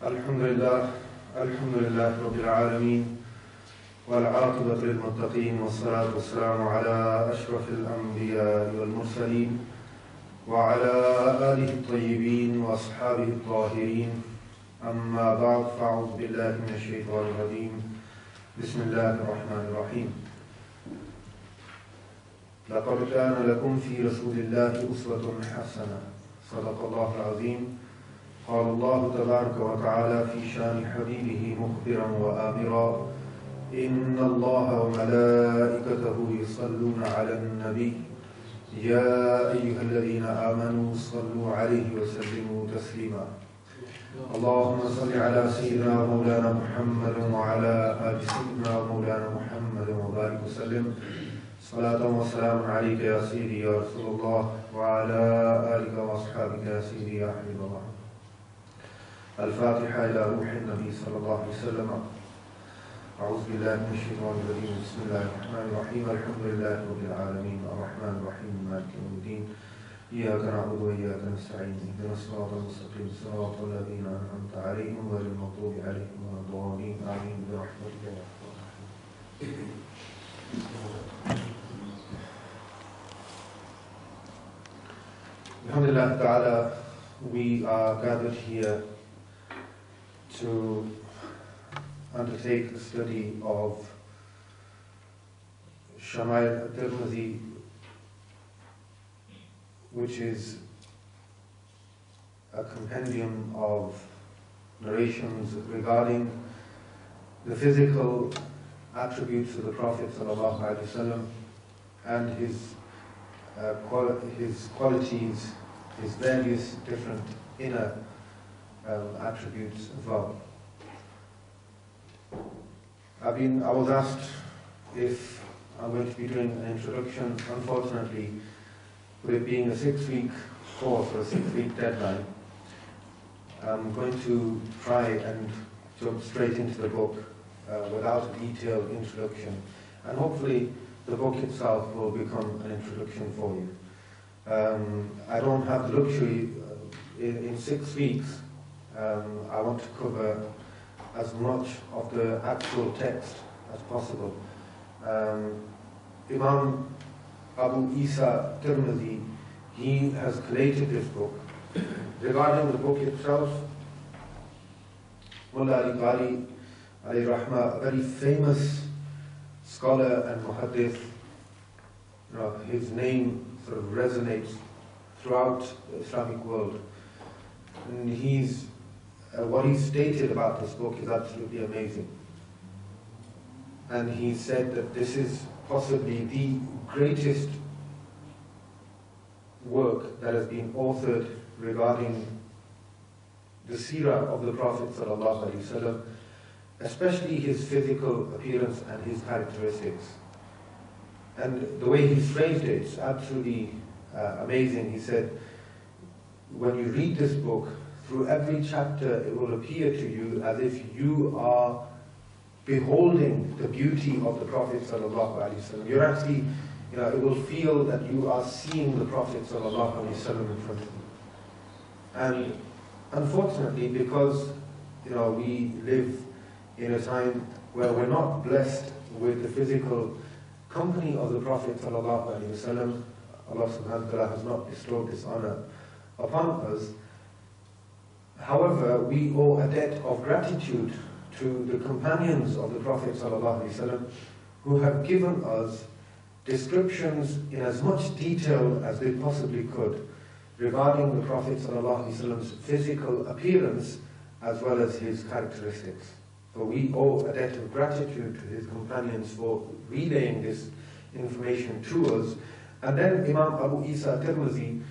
الحمد لله الحمد لله رب العالمين والعاقبة للمتقين والصلاة والسلام على أشرف الأنبياء والمرسلين وعلى آله الطيبين وأصحابه الطاهرين. أما بعد فأعوذ بالله من الشيطان الرجيم. بسم الله الرحمن الرحيم. لقد كان لكم في رسول الله أسوة حسنة. صدق الله العظيم. قال الله تبارك وتعالى في شان حبيبه مخبرا وآمرا إن الله وملائكته يصلون على النبي. يا أيها الذين آمنوا صلوا عليه وسلموا تسليما. اللهم صل على سيدنا مولانا محمد وعلى آل سيدنا مولانا محمد وبارك وسلم. صلاة وسلام عليك يا سيدي يا رسول الله وعلى آلك وأصحابك يا سيدي يا حبيب الله. الفاتحة إلى روح النبي صلى الله عليه وسلم. أعوذ بالله من الشيطان الرجيم. بسم الله الرحمن الرحيم. الحمد لله رب العالمين. الرحمن الرحيم. مالك يوم الدين. إياك نعبد وإياك نستعين. اهدنا الصراط المستقيم. صراط الذين أنعمت عليهم غير المغضوب عليهم ولا الضالين. آمين. برحمتك يا أرحم الراحمين Alhamdulillah Ta'ala, we are gathered here to undertake the study of Shama'il al-Tirmidhi, which is a compendium of narrations regarding the physical attributes of the Prophet ﷺ and his, uh, quali- his qualities, his various different inner um, attributes as well. I've been, I was asked if I'm going to be doing an introduction. Unfortunately, with it being a six-week course or a six-week deadline, I'm going to try and jump straight into the book uh, without a detailed introduction. And hopefully the book itself will become an introduction for you. Um, I don't have the luxury uh, in, in six weeks. Um, I want to cover as much of the actual text as possible. Um, Imam Abu Isa Tirmidhi, he has created this book. Regarding the book itself, Mullah Ali Qari Ali Rahma, a very famous scholar and muhaddith, you know, his name sort of resonates throughout the Islamic world. And he's, uh, what he stated about this book is absolutely amazing. And he said that this is possibly the greatest work that has been authored regarding the seerah of the Prophet ﷺ, especially his physical appearance and his characteristics. And the way he phrased it, it's absolutely uh, amazing. He said, when you read this book, through every chapter it will appear to you as if you are beholding the beauty of the Prophet ﷺ. You're actually, you know, it will feel that you are seeing the Prophet ﷺ in front of you. And unfortunately, because you know we live in a time where we're not blessed with the physical company of the Prophet ﷺ, Allah subhanahu wa ta'ala has not bestowed this honor upon us. However, we owe a debt of gratitude to the companions of the Prophet ﷺ who have given us descriptions in as much detail as they possibly could regarding the Prophet ﷺ's physical appearance as well as his characteristics. So we owe a debt of gratitude to his companions for relaying this information to us. And then Imam Abu Isa Tirmidhi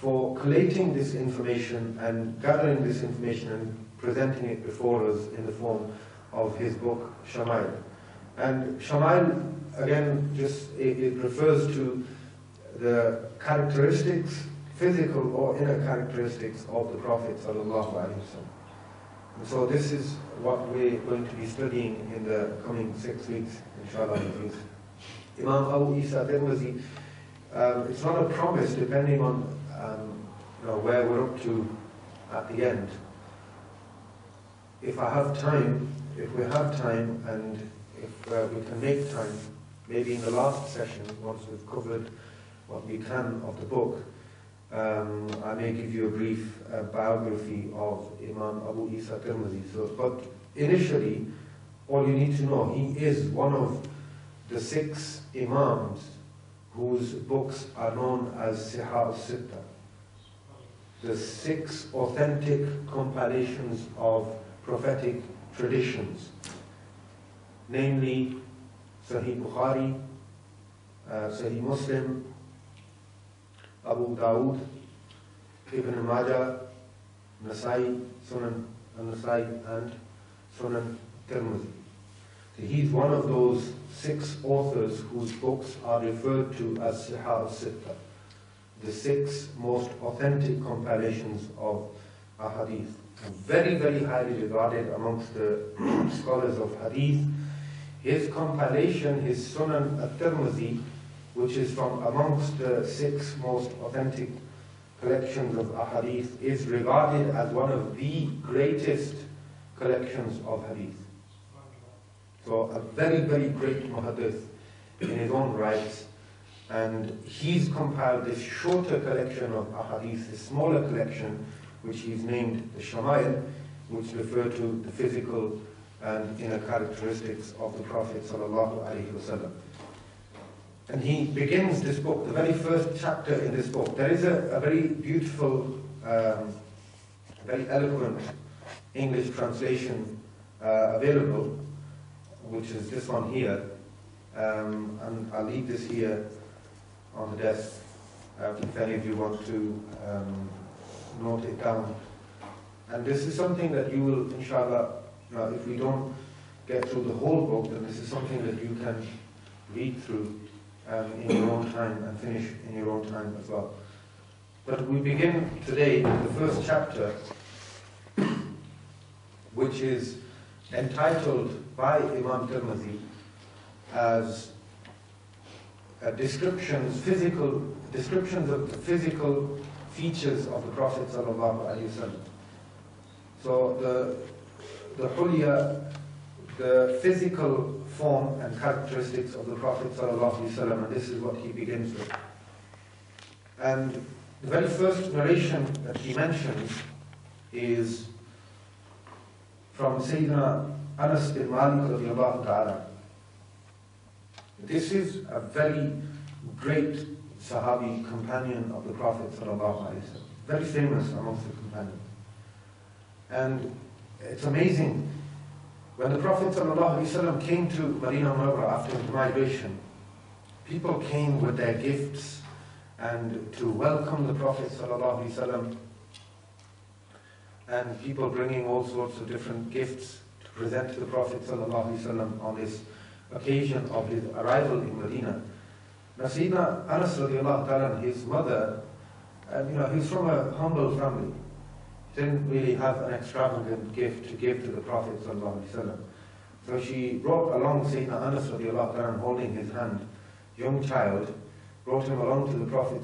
for collating this information and gathering this information and presenting it before us in the form of his book Shama'il. And Shama'il, again, just it, it refers to the characteristics, physical or inner characteristics of the Prophet. And so this is what we're going to be studying in the coming six weeks, inshallah. Imam Abu Isa Tirmidhi, um, it's not a promise depending on know, where we're up to at the end. if I have time, if we have time, and if uh, we can make time, maybe in the last session, once we've covered what we can of the book, um, I may give you a brief uh, biography of Imam Abu Isa Tirmidhi. So, but initially, all you need to know, he is one of the six Imams whose books are known as Sihah al-Sitta. The six authentic compilations of prophetic traditions, namely Sahih Bukhari, uh, Sahih Muslim, Abu Dawud, Ibn Majah, Nasai, Sunan al-Nasai, and Sunan Tirmidhi. He's one of those six authors whose books are referred to as Sihah al-Sitta, the six most authentic compilations of ahadith. Very, very highly regarded amongst the scholars of hadith. His compilation, his Sunan al-Tirmidhi, which is from amongst the six most authentic collections of ahadith, is regarded as one of the greatest collections of hadith. So a very, very great muhaddith in his own rights. And he's compiled this shorter collection of ahadith, this smaller collection, which he's named the Shama'il, which refer to the physical and inner characteristics of the Prophet sallallahu. And he begins this book, the very first chapter in this book. There is a, a very beautiful, um, very eloquent English translation uh, available which is this one here. Um, and I'll leave this here on the desk uh, if any of you want to um, note it down. And this is something that you will, inshallah, uh, if we don't get through the whole book, then this is something that you can read through um, in your own time and finish in your own time as well. But we begin today with the first chapter, which is entitled by Imam Tirmidhi as uh, descriptions, physical descriptions of the physical features of the Prophet sallallahu. So the the hulya, the physical form and characteristics of the Prophet sallallahu and this is what he begins with. And the very first narration that he mentions is from Sayyidina Anas bin Malik ta'ala. This is a very great Sahabi companion of the Prophet very famous amongst the companions. And it's amazing, when the Prophet came to Medina Munawwara after the migration, people came with their gifts and to welcome the Prophet and people bringing all sorts of different gifts to present to the Prophet on this occasion of his arrival in Medina. Now, Sayyidina Anas radiallahu his mother, and you know, he's from a humble family. He didn't really have an extravagant gift to give to the Prophet. So she brought along Sayyidina Anas radiallahu holding his hand, young child, brought him along to the Prophet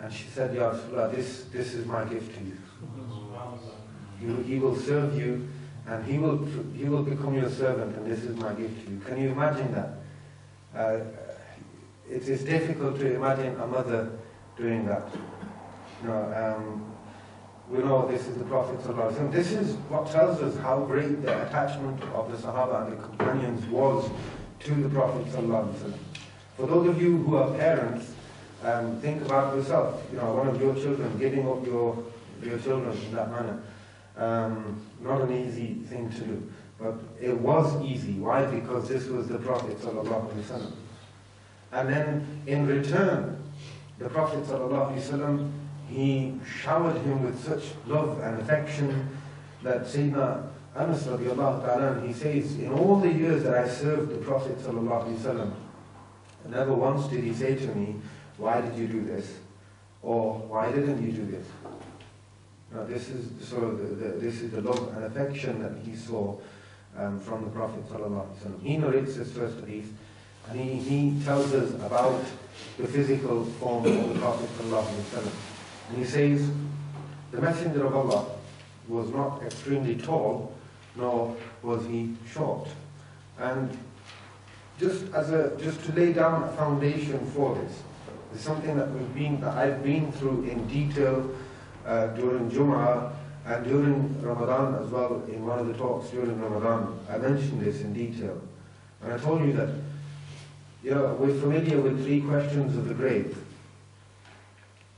and she said, Ya Rasulullah, this, this is my gift to you. You, he will serve you and he will, he will become your servant and this is my gift to you. Can you imagine that? Uh, it is difficult to imagine a mother doing that. You know, um, we know this is the Prophet and This is what tells us how great the attachment of the Sahaba and the companions was to the Prophet For those of you who are parents, um, think about yourself. You know, one of your children giving up your your children in that manner. Um, not an easy thing to do. But it was easy. Why? Because this was the Prophet ﷺ. And then in return, the Prophet ﷺ, he showered him with such love and affection that Sayyidina Anas radiallahu ta'ala, he says, in all the years that I served the Prophet ﷺ, never once did he say to me, why did you do this? Or why didn't you do this? Now, this is of the, the, this is the love and affection that he saw um, from the Prophet He narrates this first hadith, and he, he tells us about the physical form of the Prophet And he says, the Messenger of Allah, was not extremely tall, nor was he short. And just as a just to lay down a foundation for this, it's something that we've been that I've been through in detail during Jum'ah and during Ramadan as well. In one of the talks during Ramadan, I mentioned this in detail, and I told you that you know we're familiar with three questions of the grave.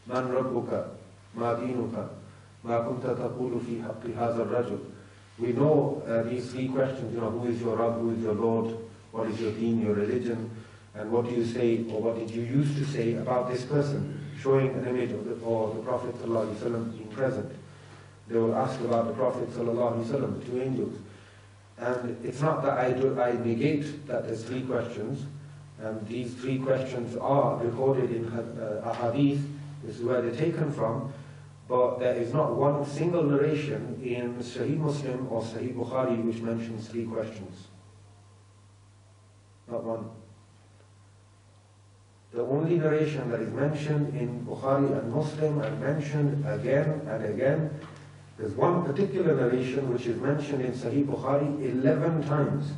Man rabbuka, ma dinuka, ma kunta taqulu fi haqqi hadha rajul We know uh, these three questions, you know, who is your Rabb, who is your Lord, what is your deen, your religion, and what do you say, or what did you used to say about this person, showing an image of the, or the Prophet ﷺ being present. They will ask about the Prophet ﷺ, two angels. And it's not that I, do, I negate that there's three questions, and these three questions are recorded in uh, a hadith, this is where they're taken from, but there is not one single narration in Sahih Muslim or Sahih Bukhari which mentions three questions. Not one. The only narration that is mentioned in Bukhari and Muslim and mentioned again and again, there's one particular narration which is mentioned in Sahih Bukhari 11 times.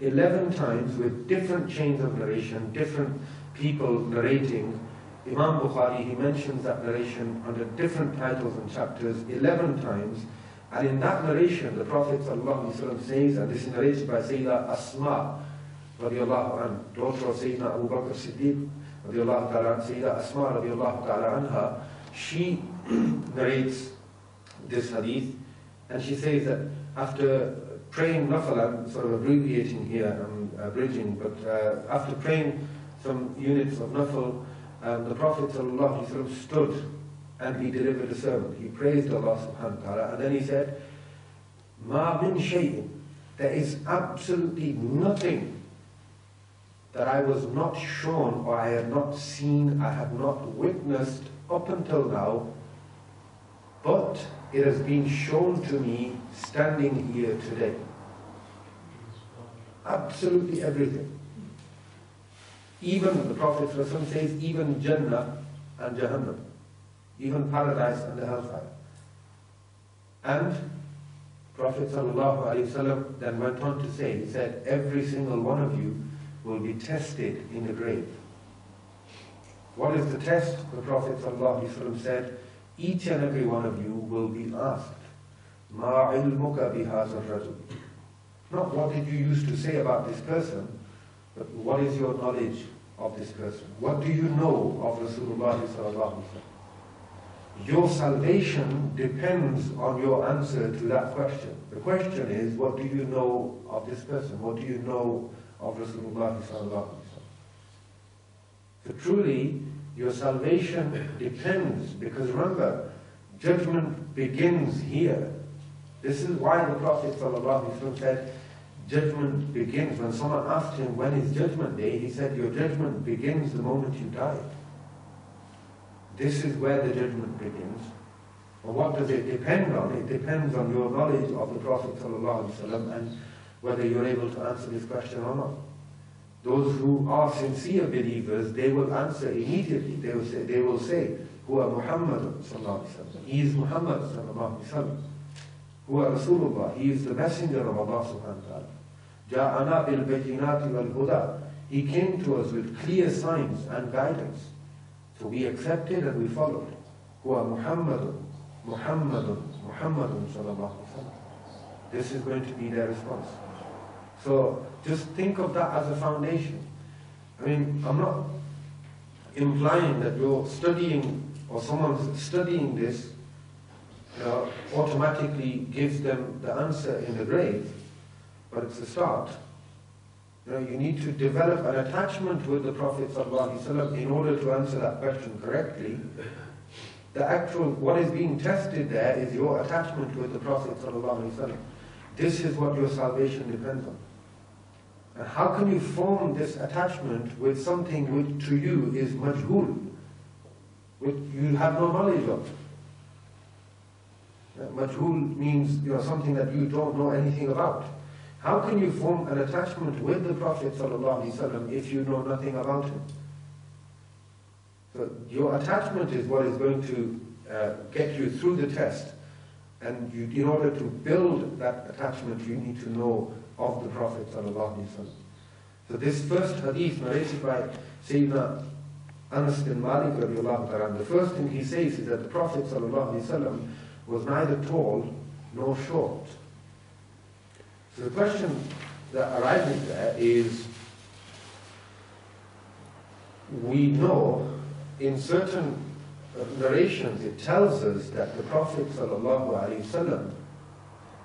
11 times with different chains of narration, different people narrating. Imam Bukhari, he mentions that narration under different titles and chapters 11 times. And in that narration, the Prophet ﷺ says, and this is narrated by Sayyidah Asma, radiallahu daughter of Sayyidina Abu Bakr Siddiq, radiallahu ta'ala, Sayyida Asma radiallahu ta'ala anha, she narrates this hadith, and she says that after praying nafal, I'm sort of abbreviating here, I'm abridging, but uh, after praying some units of nafal, um, the Prophet ﷺ stood and he delivered a sermon. He praised Allah subhanahu wa ta'ala, and then he said, Ma min shay'in, there is absolutely nothing that I was not shown or I had not seen, I had not witnessed up until now, but it has been shown to me standing here today. Absolutely everything. Even the Prophet says, even Jannah and Jahannam, even paradise and the hellfire. And Prophet then went on to say, he said, every single one of you will be tested in the grave. What is the test? The Prophet ﷺ said, Each and every one of you will be asked, Ma ilmuka bihazar Not what did you used to say about this person, but what is your knowledge of this person? What do you know of Rasulullah ﷺ? Your salvation depends on your answer to that question. The question is, what do you know of this person? What do you know of Rasulullah So truly, your salvation depends, because remember, judgment begins here. This is why the Prophet said, judgment begins. When someone asked him, when is judgment day? He said, your judgment begins the moment you die. This is where the judgment begins. And what does it depend on? It depends on your knowledge of the Prophet and whether you're able to answer this question or not. Those who are sincere believers, they will answer immediately. They will say, they will say Huwa Muhammad He is Muhammad alaihi wasallam. Huwa Rasulullah. He is the messenger of Allah subhanahu wa ta'ala. Wal huda. He came to us with clear signs and guidance. So we accepted and we followed. Huwa Muhammad Muhammad Muhammad sallallahu alaihi wasallam. This is going to be their response. So just think of that as a foundation. I mean, I'm not implying that you're studying or someone's studying this uh, automatically gives them the answer in the grave, but it's a start. You know, you need to develop an attachment with the Prophet in order to answer that question correctly. The actual, what is being tested there is your attachment with the Prophet. This is what your salvation depends on. How can you form this attachment with something which to you is majhul, which you have no knowledge of? Majhul means you know, something that you don't know anything about. How can you form an attachment with the Prophet ﷺ if you know nothing about him? So your attachment is what is going to uh, get you through the test. And you, in order to build that attachment, you need to know of the Prophet. So this first hadith narrated by Sayyidina Anas bin Malik the first thing he says is that the Prophet was neither tall nor short. So the question that arises there is, we know in certain narrations it tells us that the Prophet sallallahu alaihi wasallam,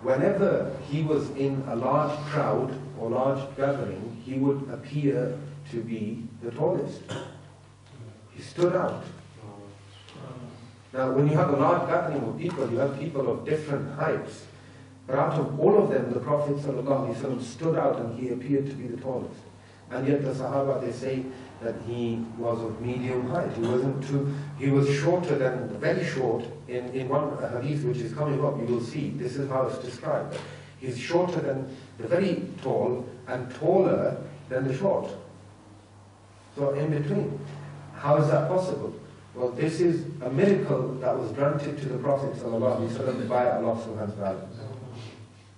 whenever he was in a large crowd or large gathering, he would appear to be the tallest. He stood out. Now, when you have a large gathering of people, you have people of different heights. But out of all of them, the Prophet stood out and he appeared to be the tallest. And yet the Sahaba, they say that he was of medium height. He wasn't too, he was shorter than, very short. In, in one hadith which is coming up, you will see, this is how it's described. He's shorter than the very tall and taller than the short. So in between. How is that possible? Well, this is a miracle that was granted to the Prophet by Allah subhanahu wa ta'ala.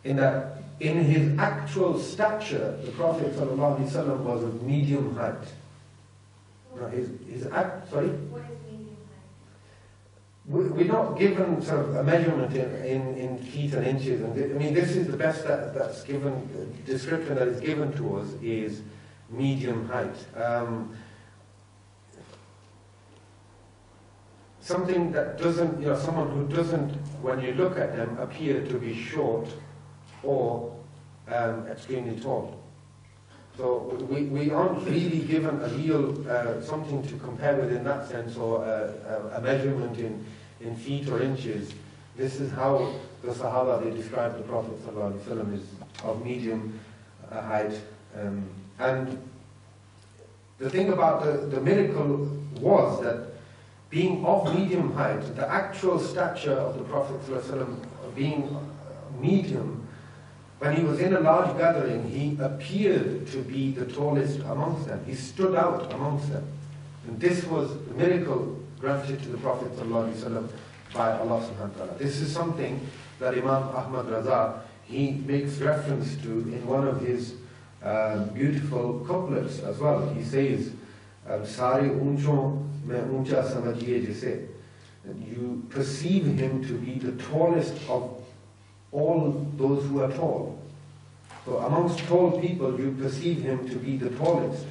In that, in his actual stature, the Prophet was of medium height. No, his, his act, sorry? What is medium height? We- We're not given sort of a measurement in, in, in feet and inches. And I mean, this is the best that, that's given, the description that is given to us is medium height. Um, something that doesn't, you know, someone who doesn't, when you look at them, appear to be short or um, extremely tall. So we, we aren't really given a real, uh, something to compare with in that sense or a, a, a measurement in, in feet or inches. This is how the Sahaba, they describe the Prophet ﷺ is of medium uh, height. Um, and the thing about the, the miracle was that being of medium height, the actual stature of the Prophet ﷺ being uh, medium, when he was in a large gathering, he appeared to be the tallest amongst them. He stood out amongst them. And this was a miracle granted to the Prophet ﷺ by Allah subhanahu wa ta'ala. This is something that Imam Ahmad Raza, he makes reference to in one of his uh, beautiful couplets as well. He says, Sari uncho me uncha jise. You perceive him to be the tallest of all those who are tall. So amongst tall people, you perceive him to be the tallest.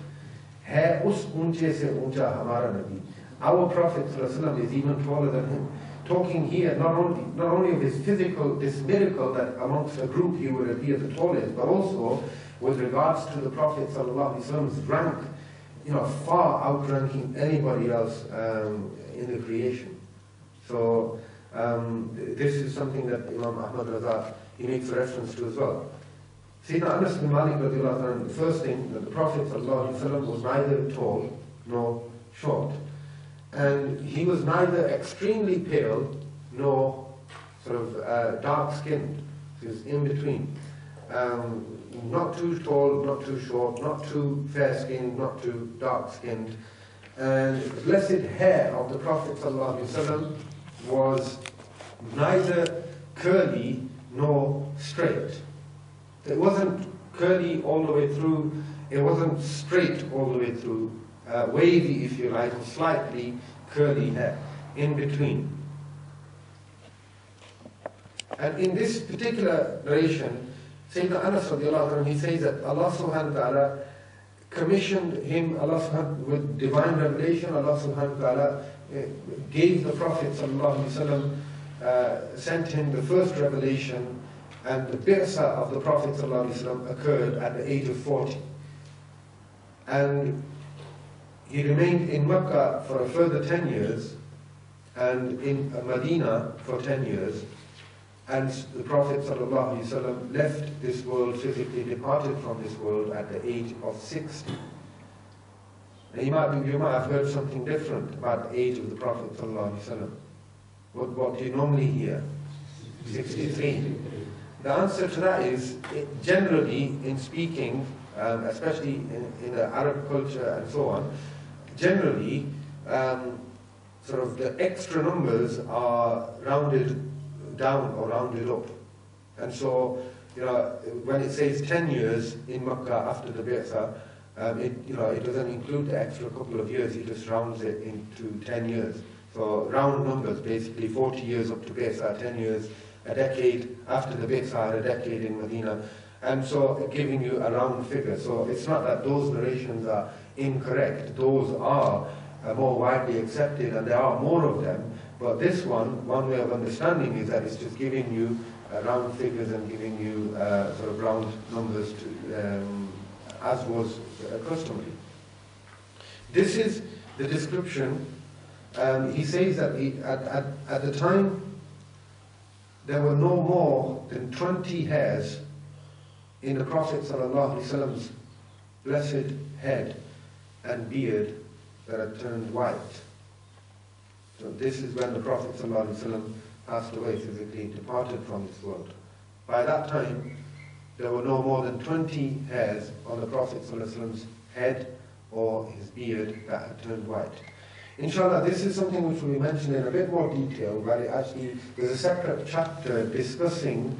Hai us unche se uncha hamara nabi. Our Prophet is even taller than him. Talking here not only, not only of his physical, this miracle that amongst a group he would appear the tallest, but also with regards to the Prophet ﷺ's rank, you know, far outranking anybody else um, in the creation. So um, this is something that Imam Ahmad Raza he makes reference to as well. Sayyidina Anas bin Malik the first thing that the Prophet wasallam was neither tall nor short. And he was neither extremely pale nor sort of uh, dark skinned. He was in between. Um, not too tall, not too short, not too fair skinned, not too dark skinned. And the blessed hair of the Prophet ﷺ was neither curly nor straight. It wasn't curly all the way through, it wasn't straight all the way through, uh, wavy if you like, or slightly curly hair in between. And in this particular narration, Sayyidina Anas radiallahu anhu, he says that Allah subhanahu wa ta'ala commissioned him, Allah subhanahu with divine revelation, Allah subhanahu wa ta'ala gave the Prophet wasallam, uh, sent him the first revelation, and the Bi'sa of the Prophet wasallam occurred at the age of 40. And he remained in Mecca for a further 10 years, and in Medina for 10 years, and the Prophet ﷺ left this world physically, departed from this world at the age of 60. You might, be, you might have heard something different about the age of the Prophet. What, what do you normally hear? 63. The answer to that is, generally in speaking, um, especially in, in the Arab culture and so on, generally um, sort of the extra numbers are rounded down or rounded up. And so, you know, when it says 10 years in Makkah after the Bi'sa, um, it, you know, it doesn't include the extra couple of years, it just rounds it into 10 years. So round numbers, basically 40 years up to Bi'sa, 10 years, a decade after the Bi'sa, a decade in Medina. And so giving you a round figure. So it's not that those narrations are incorrect. Those are uh, more widely accepted and there are more of them. But this one, one way of understanding is that it's just giving you uh, round figures and giving you uh, sort of round numbers to, um, as was uh, customary. This is the description. Um, he says that he, at, at, at the time there were no more than 20 hairs in the Prophet Prophet's blessed head and beard that had turned white. So this is when the Prophet passed away physically, departed from this world. By that time, there were no more than 20 hairs on the Prophet ﷺ's head or his beard that had turned white. Inshallah, this is something which will be mentioned in a bit more detail, where it actually, there's a separate chapter discussing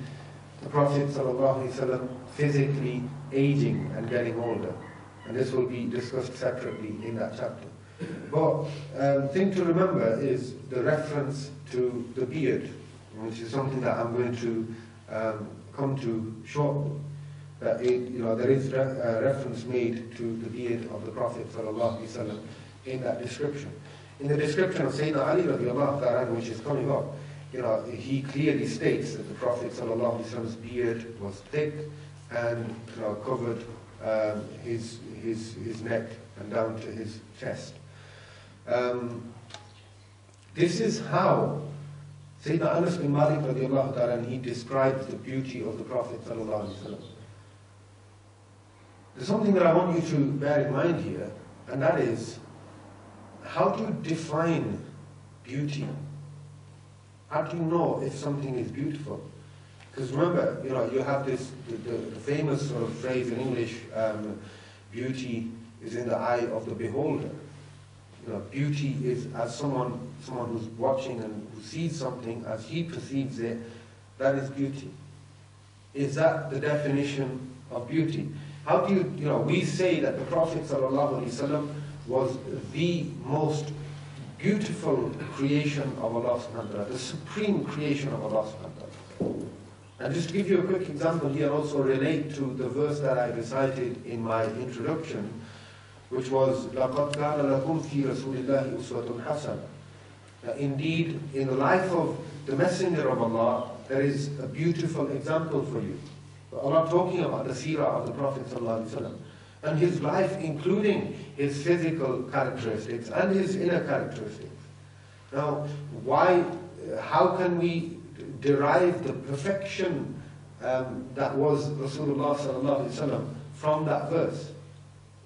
the Prophet ﷺ physically aging and getting older. And this will be discussed separately in that chapter. But um, thing to remember is the reference to the beard, which is something that I'm going to um, come to shortly. That it, you know, there is re uh, reference made to the beard of the Prophet ﷺ in that description. In the description of Sayyidina Ali radiallahu which is coming up, you know, he clearly states that the Prophet ﷺ's beard was thick and you know, covered um, his, his, his neck and down to his chest. Um, this is how Sayyidina Anas bin Malik radiallahu ta'ala, he describes the beauty of the Prophet sallallahu There's something that I want you to bear in mind here, and that is how to define beauty. How do you know if something is beautiful? Because remember, you know, you have this, the, the famous sort of phrase in English, um, beauty is in the eye of the beholder. You know, beauty is as someone, someone who's watching and who sees something as he perceives it, that is beauty. Is that the definition of beauty? How do you, you know, we say that the Prophet ﷺ was the most beautiful creation of Allah subhanahu wa ta'ala, the supreme creation of Allah subhanahu wa ta'ala. And just to give you a quick example here, also relate to the verse that I recited in my introduction, which was لَقَدْ كَانَ لَكُمْ فِي رَسُولِ اللَّهِ أُسْوَةٌ حَسَنَةٌ Indeed, in the life of the Messenger of Allah, there is a beautiful example for you. Allah talking about the seerah of the Prophet ﷺ and his life, including his physical characteristics and his inner characteristics. Now, why, how can we derive the perfection um, that was Rasulullah sallallahu from that verse.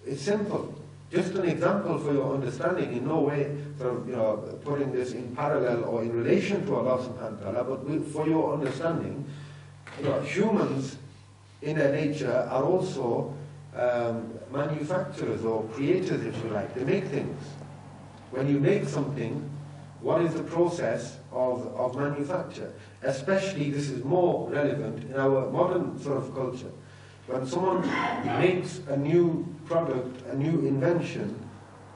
It's simple. Just an example for your understanding, in no way sort of, you know, putting this in parallel or in relation to Allah subhanahu wa ta'ala, but for your understanding, you know, humans in their nature are also um, manufacturers or creators, if you like. They make things. When you make something, what is the process of, of manufacture? Especially, this is more relevant in our modern sort of culture. When someone makes a new product, a new invention,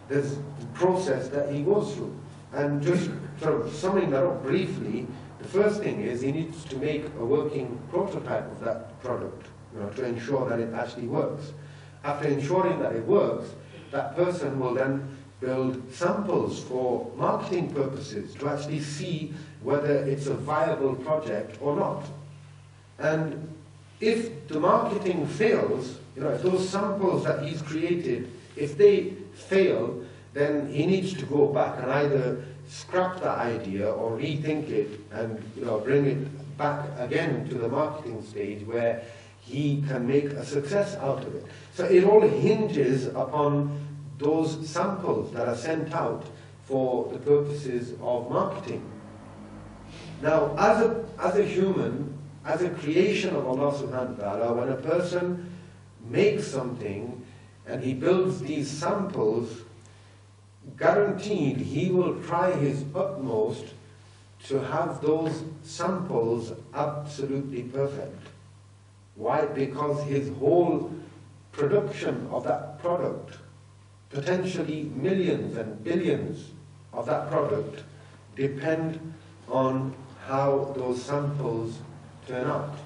there's the process that he goes through. And just sort of summing that up briefly, the first thing is he needs to make a working prototype of that product, you know, to ensure that it actually works. After ensuring that it works, that person will then build samples for marketing purposes to actually see whether it's a viable project or not. And if the marketing fails, you know, if those samples that he's created, if they fail, then he needs to go back and either scrap the idea or rethink it and you know, bring it back again to the marketing stage where he can make a success out of it. So it all hinges upon those samples that are sent out for the purposes of marketing. Now, as a, as a human, as a creation of Allah subhanahu wa ta'ala, when a person makes something and he builds these samples, guaranteed he will try his utmost to have those samples absolutely perfect. Why? Because his whole production of that product, potentially millions and billions of that product, depend on how those samples turn out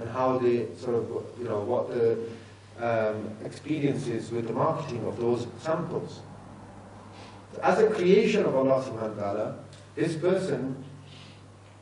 and how they sort of, you know, what the um, experience is with the marketing of those samples. As a creation of Allah subhanahu wa ta'ala, this person,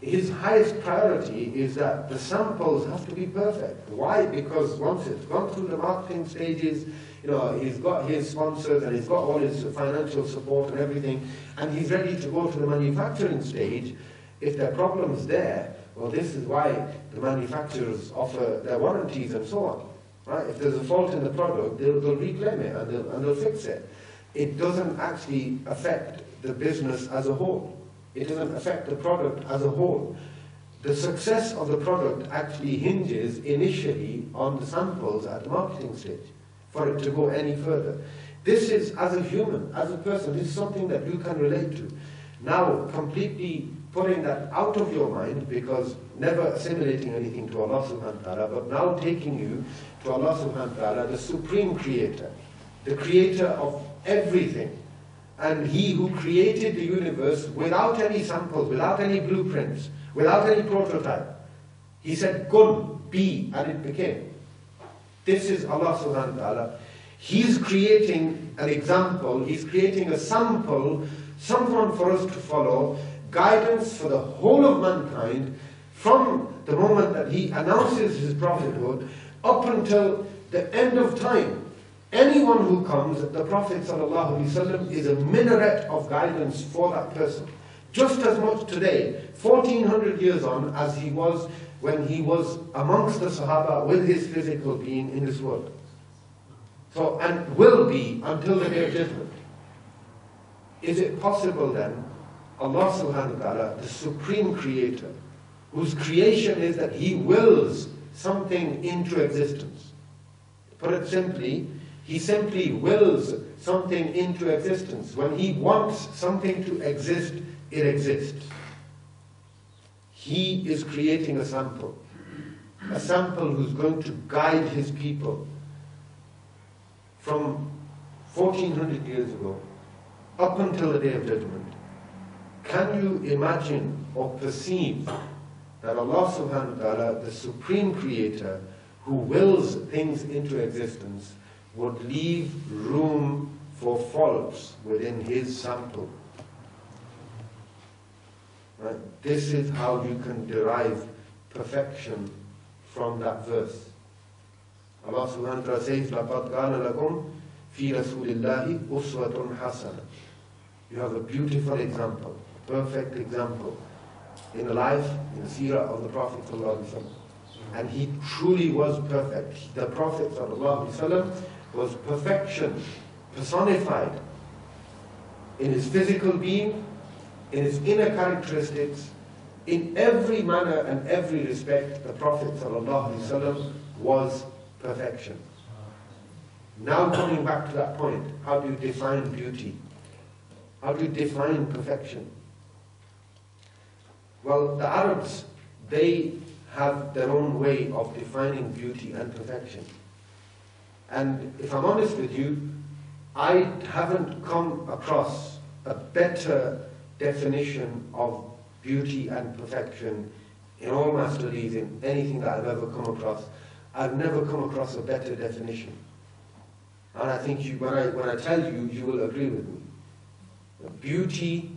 his highest priority is that the samples have to be perfect. Why? Because once it's gone through the marketing stages, you know, he's got his sponsors and he's got all his financial support and everything, and he's ready to go to the manufacturing stage. If there are problems there, well, this is why the manufacturers offer their warranties and so on. Right? If there's a fault in the product, they'll, they'll reclaim it and they'll, and they'll fix it. It doesn't actually affect the business as a whole. It doesn't affect the product as a whole. The success of the product actually hinges initially on the samples at the marketing stage for it to go any further. This is, as a human, as a person, this is something that you can relate to. Now, completely putting that out of your mind because never assimilating anything to Allah subhanahu wa ta'ala, but now taking you to Allah subhanahu wa ta'ala, the supreme creator, the creator of everything. And he who created the universe without any samples, without any blueprints, without any prototype. He said, Kun, be, and it became. This is Allah subhanahu wa ta'ala. He's creating an example, he's creating a sample, someone for us to follow, guidance for the whole of mankind from the moment that he announces his prophethood up until the end of time. Anyone who comes, the Prophet ﷺ is a minaret of guidance for that person. Just as much today, 1400 years on, as he was when he was amongst the Sahaba with his physical being in this world. So, and will be until the day of judgment. Is it possible then, Allah subhanahu wa ta'ala, the supreme creator, whose creation is that he wills something into existence. Put it simply, he simply wills something into existence. When he wants something to exist, it exists. He is creating a sample, a sample who's going to guide his people from 1400 years ago up until the day of judgment. Can you imagine or perceive that Allah subhanahu wa ta'ala, the supreme creator, who wills things into existence, would leave room for faults within his sample. Right? This is how you can derive perfection from that verse. Allah subhanahu wa ta'ala says, لَقَدْ كَانَ لَكُمْ فِي رَسُولِ اللَّهِ أُسْوَةٌ حَسَنَةٌ You have a beautiful example, perfect example in the life, in the seerah of the Prophet and he truly was perfect. The Prophet was perfection personified in his physical being, in his inner characteristics, in every manner and every respect, the Prophet was perfection. Now coming back to that point, how do you define beauty? How do you define perfection? Well, the Arabs, they have their own way of defining beauty and perfection. And if I'm honest with you, I haven't come across a better definition of beauty and perfection in all my studies, in anything that I've ever come across. I've never come across a better definition. And I think you, when, I, when I tell you, you will agree with me. Beauty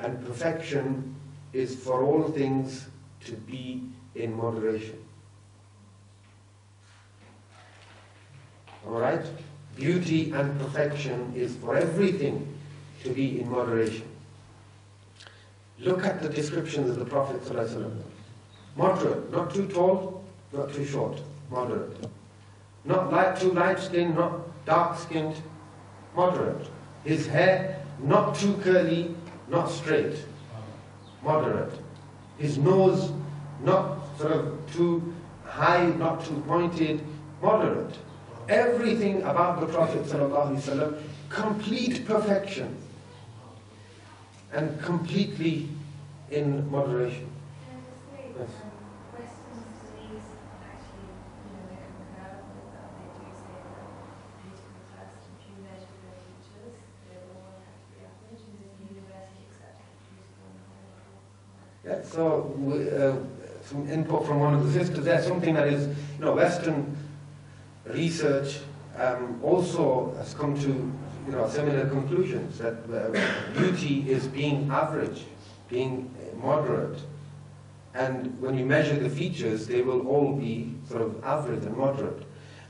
and perfection is for all things to be in moderation. All right? Beauty and perfection is for everything to be in moderation. Look at the descriptions of the Prophet. Moderate, not too tall, not too short, moderate. Not light, too light skinned, not dark skinned, moderate. His hair, not too curly, not straight, moderate. His nose, not sort of too high, not too pointed, moderate. Everything about the Prophet ﷺ, complete perfection and completely in moderation. Can I just say, Yes. um, Western studies actually, you know, they're comparable with that. They do say that beautiful first, if you measure their features, they all have to be average, and there's a university accepted beautiful and horrible. Yeah, so we, uh, some input from one of the sisters there, something that is, you know, Western research um, also has come to, you know, similar conclusions that uh, beauty is being average, being moderate. And when you measure the features, they will all be sort of average and moderate.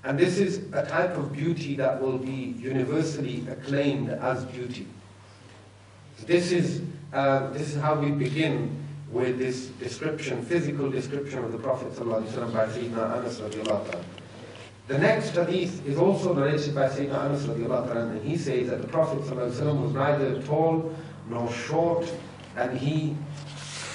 And this is a type of beauty that will be universally acclaimed as beauty. This is, uh, this is how we begin with this description, physical description of the Prophet ﷺ by Sayyidina Anas radiallahu. The next hadith is also narrated by Sayyidina Anas radiallahu and he says that the Prophet ﷺ was neither tall nor short, and he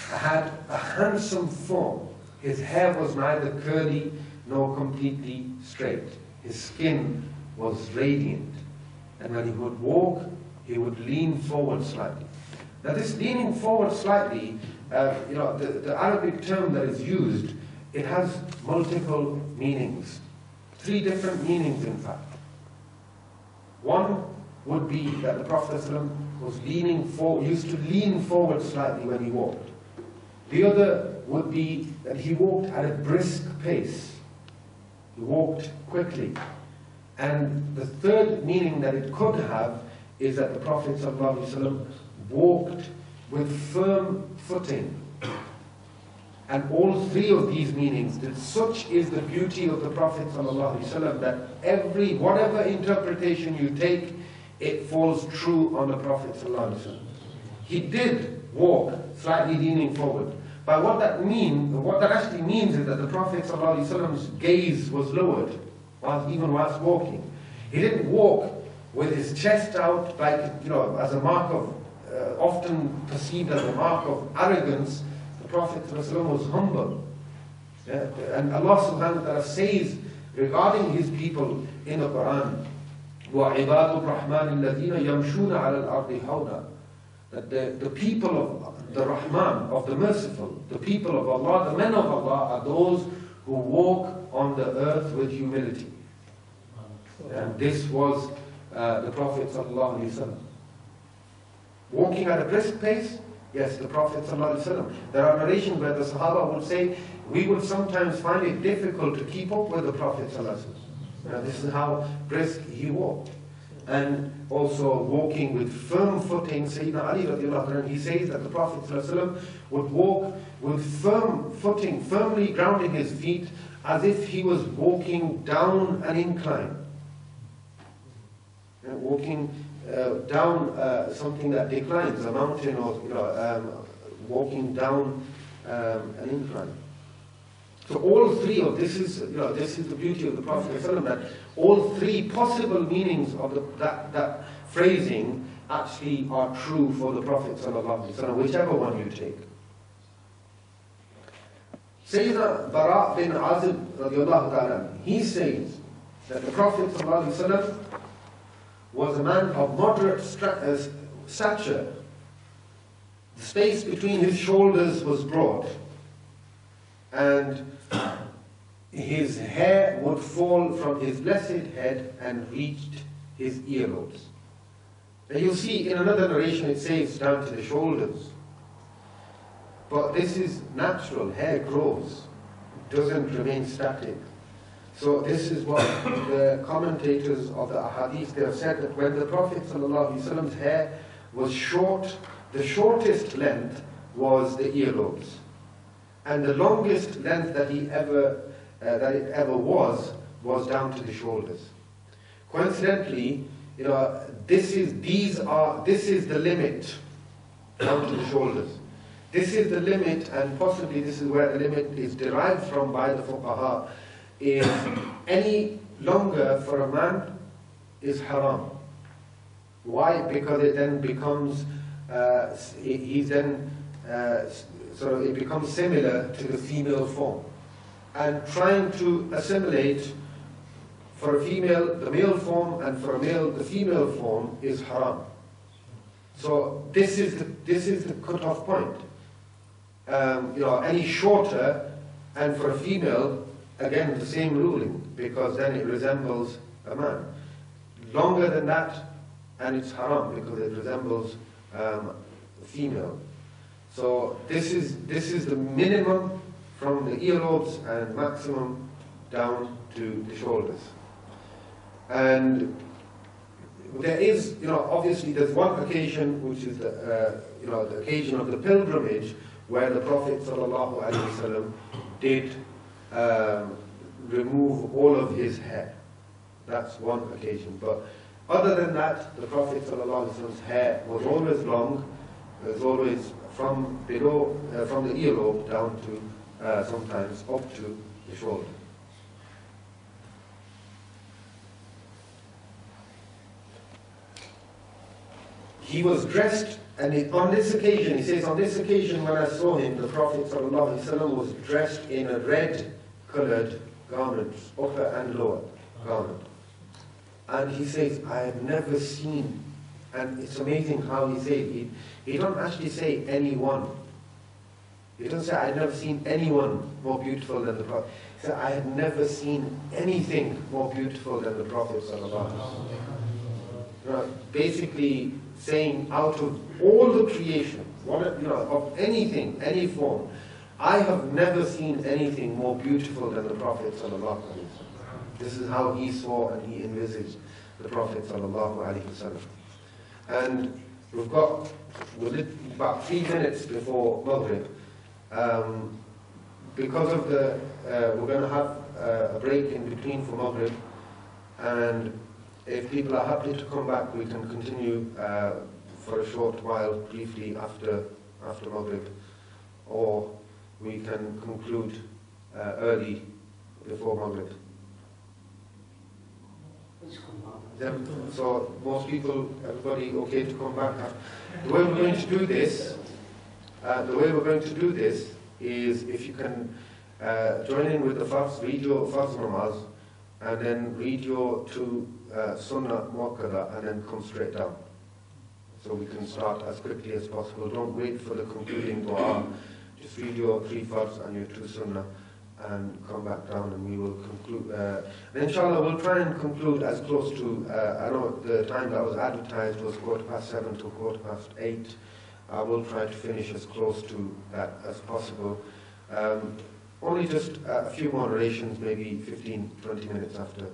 had a handsome form. His hair was neither curly nor completely straight. His skin was radiant. And when he would walk, he would lean forward slightly. Now, this leaning forward slightly, uh, you know, the, the Arabic term that is used, it has multiple meanings. Three different meanings, in fact. One would be that the Prophet was leaning forward, used to lean forward slightly when he walked. The other would be that he walked at a brisk pace. He walked quickly. And the third meaning that it could have is that the Prophet ﷺ walked with firm footing. And all three of these meanings, that such is the beauty of the Prophet ﷺ that every, whatever interpretation you take, it falls true on the Prophet ﷺ. He did walk slightly leaning forward. But what that means, what that actually means is that the Prophet ﷺ's gaze was lowered, while, even whilst walking. He didn't walk with his chest out, like, you know, as a mark of, uh, often perceived as a mark of arrogance. The Prophet ﷺ was humble. Yeah? And Allah subhanahu wa ta'ala says regarding his people in the Quran, وَعِبَادُ الرَّحْمَنِ الَّذِينَ يَمْشُونَ عَلَى الْأَرْضِ هَوْنًا That the, the people of the Rahman, of the merciful, the people of Allah, the men of Allah are those who walk on the earth with humility. And this was uh, the Prophet ﷺ. Walking at a brisk pace, yes, the Prophet ﷺ. There are narrations where the Sahaba would say, we would sometimes find it difficult to keep up with the Prophet ﷺ. Now, this is how brisk he walked. And also walking with firm footing, Sayyidina Ali radiallahu anhu, he says that the Prophet ﷺ would walk with firm footing, firmly grounding his feet as if he was walking down an incline. Uh, walking uh, down uh, something that declines, a mountain or you know, um, walking down um, an incline. So all three of this is, you know, this is the beauty of the Prophet ﷺ, that all three possible meanings of the, that, that phrasing actually are true for the Prophet ﷺ, whichever one you take. Sayyidina Bara bin Azib radiallahu ta'ala, he says that the Prophet ﷺ was a man of moderate uh, stature. The space between his shoulders was broad, and his hair would fall from his blessed head and reached his earlobes. Now you see in another narration it says down to the shoulders. But this is natural, hair grows, it doesn't remain static. So this is what the commentators of the ahadith, they have said that when the Prophet ﷺ's hair was short, the shortest length was the earlobes. And the longest length that he ever, uh, that it ever was, was down to the shoulders. Coincidentally, you know, this is, these are, this is the limit down to the shoulders. This is the limit, and possibly this is where the limit is derived from by the fuqaha, is any longer for a man is haram. Why? Because it then becomes, uh, he's then, uh, sort of, it becomes similar to the female form. And trying to assimilate for a female the male form and for a male the female form is haram. So this is the, this is the cutoff point. um, you know, any shorter, and for a female, again, the same ruling, because then it resembles a man. Longer than that, and it's haram, because it resembles um, a female. So this is, this is the minimum from the earlobes and maximum down to the shoulders. And there is, you know, obviously there's one occasion, which is the, uh, you know, the occasion of the pilgrimage, where the Prophet ﷺ did um, remove all of his hair. That's one occasion. But other than that, the Prophet ﷺ's hair was always long, it was always from below, uh, from the earlobe down to uh, sometimes up to the shoulder. He was dressed, and it, on this occasion, he says, on this occasion when I saw him, the Prophet ﷺ was dressed in a red coloured garment, upper and lower garment. And he says, I have never seen, and it's amazing how he says, he, he don't actually say anyone. He doesn't say, I've never seen anyone more beautiful than the Prophet. He said, I have never seen anything more beautiful than the Prophet. Basically saying, out of all the creation, you know, of anything, any form, I have never seen anything more beautiful than the Prophet. This is how he saw and he envisaged the Prophet. And we've got about three minutes before Maghrib. Um, because of the, uh, we're going to have uh, a break in between for Maghrib, and if people are happy to come back, we can continue uh, for a short while, briefly after after Maghrib, or we can conclude uh, early before Maghrib. So most people, everybody okay to come back? The way we're going to do this, uh, the way we're going to do this is if you can uh, join in with the first, read your first namaz, and then read your two uh, sunnah muakkada, and then come straight down. So we can start as quickly as possible. Don't wait for the concluding dua. Just read your three fards and your two sunnah and come back down and we will conclude. Uh, and inshallah, we'll try and conclude as close to, uh, I know the time that was advertised was quarter past seven to quarter past eight. I will try to finish as close to that as possible. Um, only just a few more narrations, maybe 15, 20 minutes after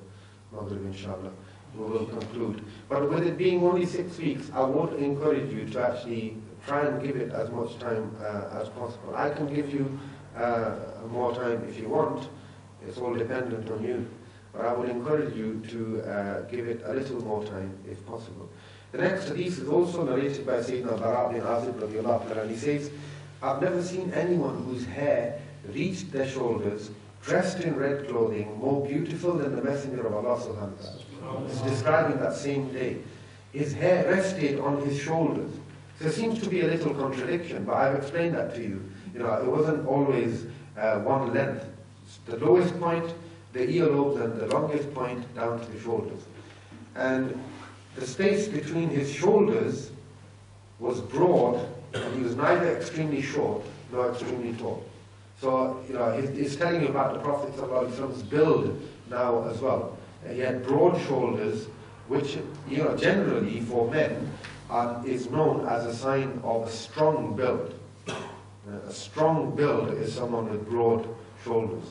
Maghrib, inshallah. We will conclude. But with it being only six weeks, I would encourage you to actually try and give it as much time uh, as possible. I can give you uh, more time if you want. It's all dependent on you. But I would encourage you to uh, give it a little more time if possible. The next hadith is also narrated by Sayyidina Bara bin Azib and he says, I've never seen anyone whose hair reached their shoulders, dressed in red clothing, more beautiful than the Messenger of Allah subhanahu wa ta'ala. It's describing that same day. His hair rested on his shoulders. There seems to be a little contradiction, but I've explained that to you. You know, it wasn't always uh, one length. The lowest point, the earlobes, and the longest point down to the shoulders. And the space between his shoulders was broad, and he was neither extremely short nor extremely tall. So, you know, he's, he's telling you about the Prophet's build now as well. He had broad shoulders, which, you know, generally for men uh, is known as a sign of a strong build. A strong build is someone with broad shoulders.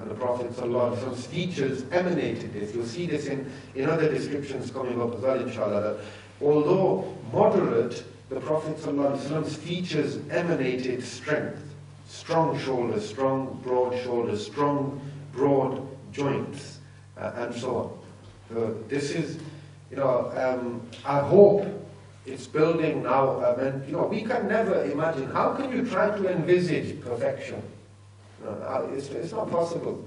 And the Prophet ﷺ's features emanated this. You'll see this in, in other descriptions coming up as well, inshallah, that although moderate, the Prophet ﷺ's features emanated strength. Strong shoulders, strong broad shoulders, strong broad joints, uh, and so on. So this is, you know, um, I hope it's building now. I mean, you know, we can never imagine. How can you try to envisage perfection? Uh, it's, it's not possible.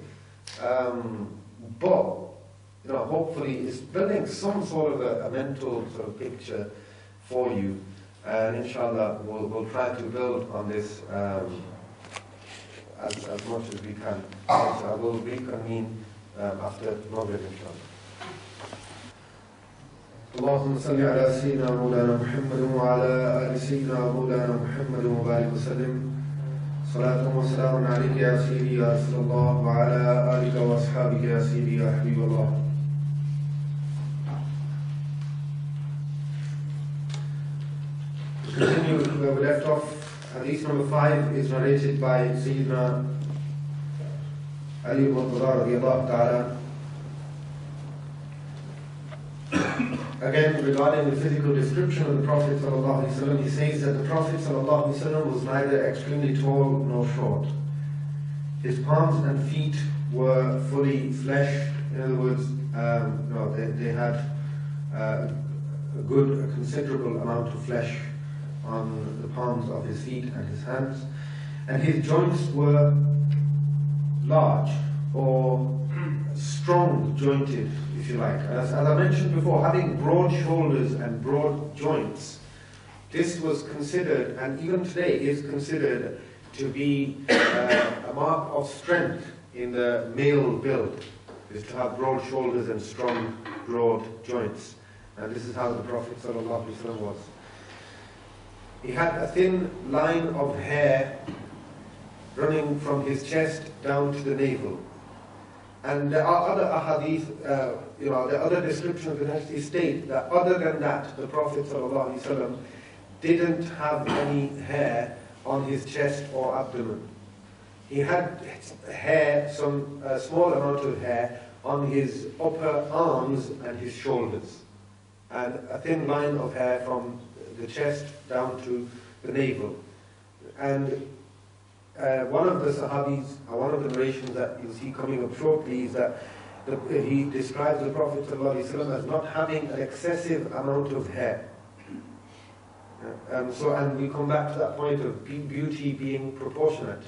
Um, but, you know, hopefully it's building some sort of a, a, mental sort of picture for you. And inshallah, we'll, we'll try to build on this um, as, as much as we can. So I will reconvene um, after Maghrib, inshallah. اللهم صل على سيدنا مولانا محمد وعلى آل سيدنا مولانا محمد وبارك وسلم صلاة وسلام عليك يا سيدي يا رسول الله وعلى آلك وأصحابك يا سيدي يا حبيب الله continue where we left off. Hadith number five is narrated by Sayyidina Ali ibn Qudar radiallahu ta'ala. Again, regarding the physical description of the Prophet ﷺ, he says that the Prophet ﷺ was neither extremely tall nor short. His palms and feet were fully flesh. In other words, um, no, they, they had uh, a good, a considerable amount of flesh on the palms of his feet and his hands. And his joints were large or strong jointed, if you like. As, as I mentioned before, having broad shoulders and broad joints, this was considered, and even today is considered, to be uh, a mark of strength in the male build, is to have broad shoulders and strong, broad joints. And this is how the Prophet ﷺ was. He had a thin line of hair running from his chest down to the navel. And there are other ahadith, uh, you know, the other descriptions that actually state that other than that, the Prophet didn't have any hair on his chest or abdomen. He had hair, some small amount of hair on his upper arms and his shoulders, and a thin line of hair from the chest down to the navel. And uh, one of the Sahabis, uh, one of the narrations that you'll see coming up shortly is that the, he describes the Prophet ﷺ as not having an excessive amount of hair. Uh, um, so, and we come back to that point of beauty being proportionate.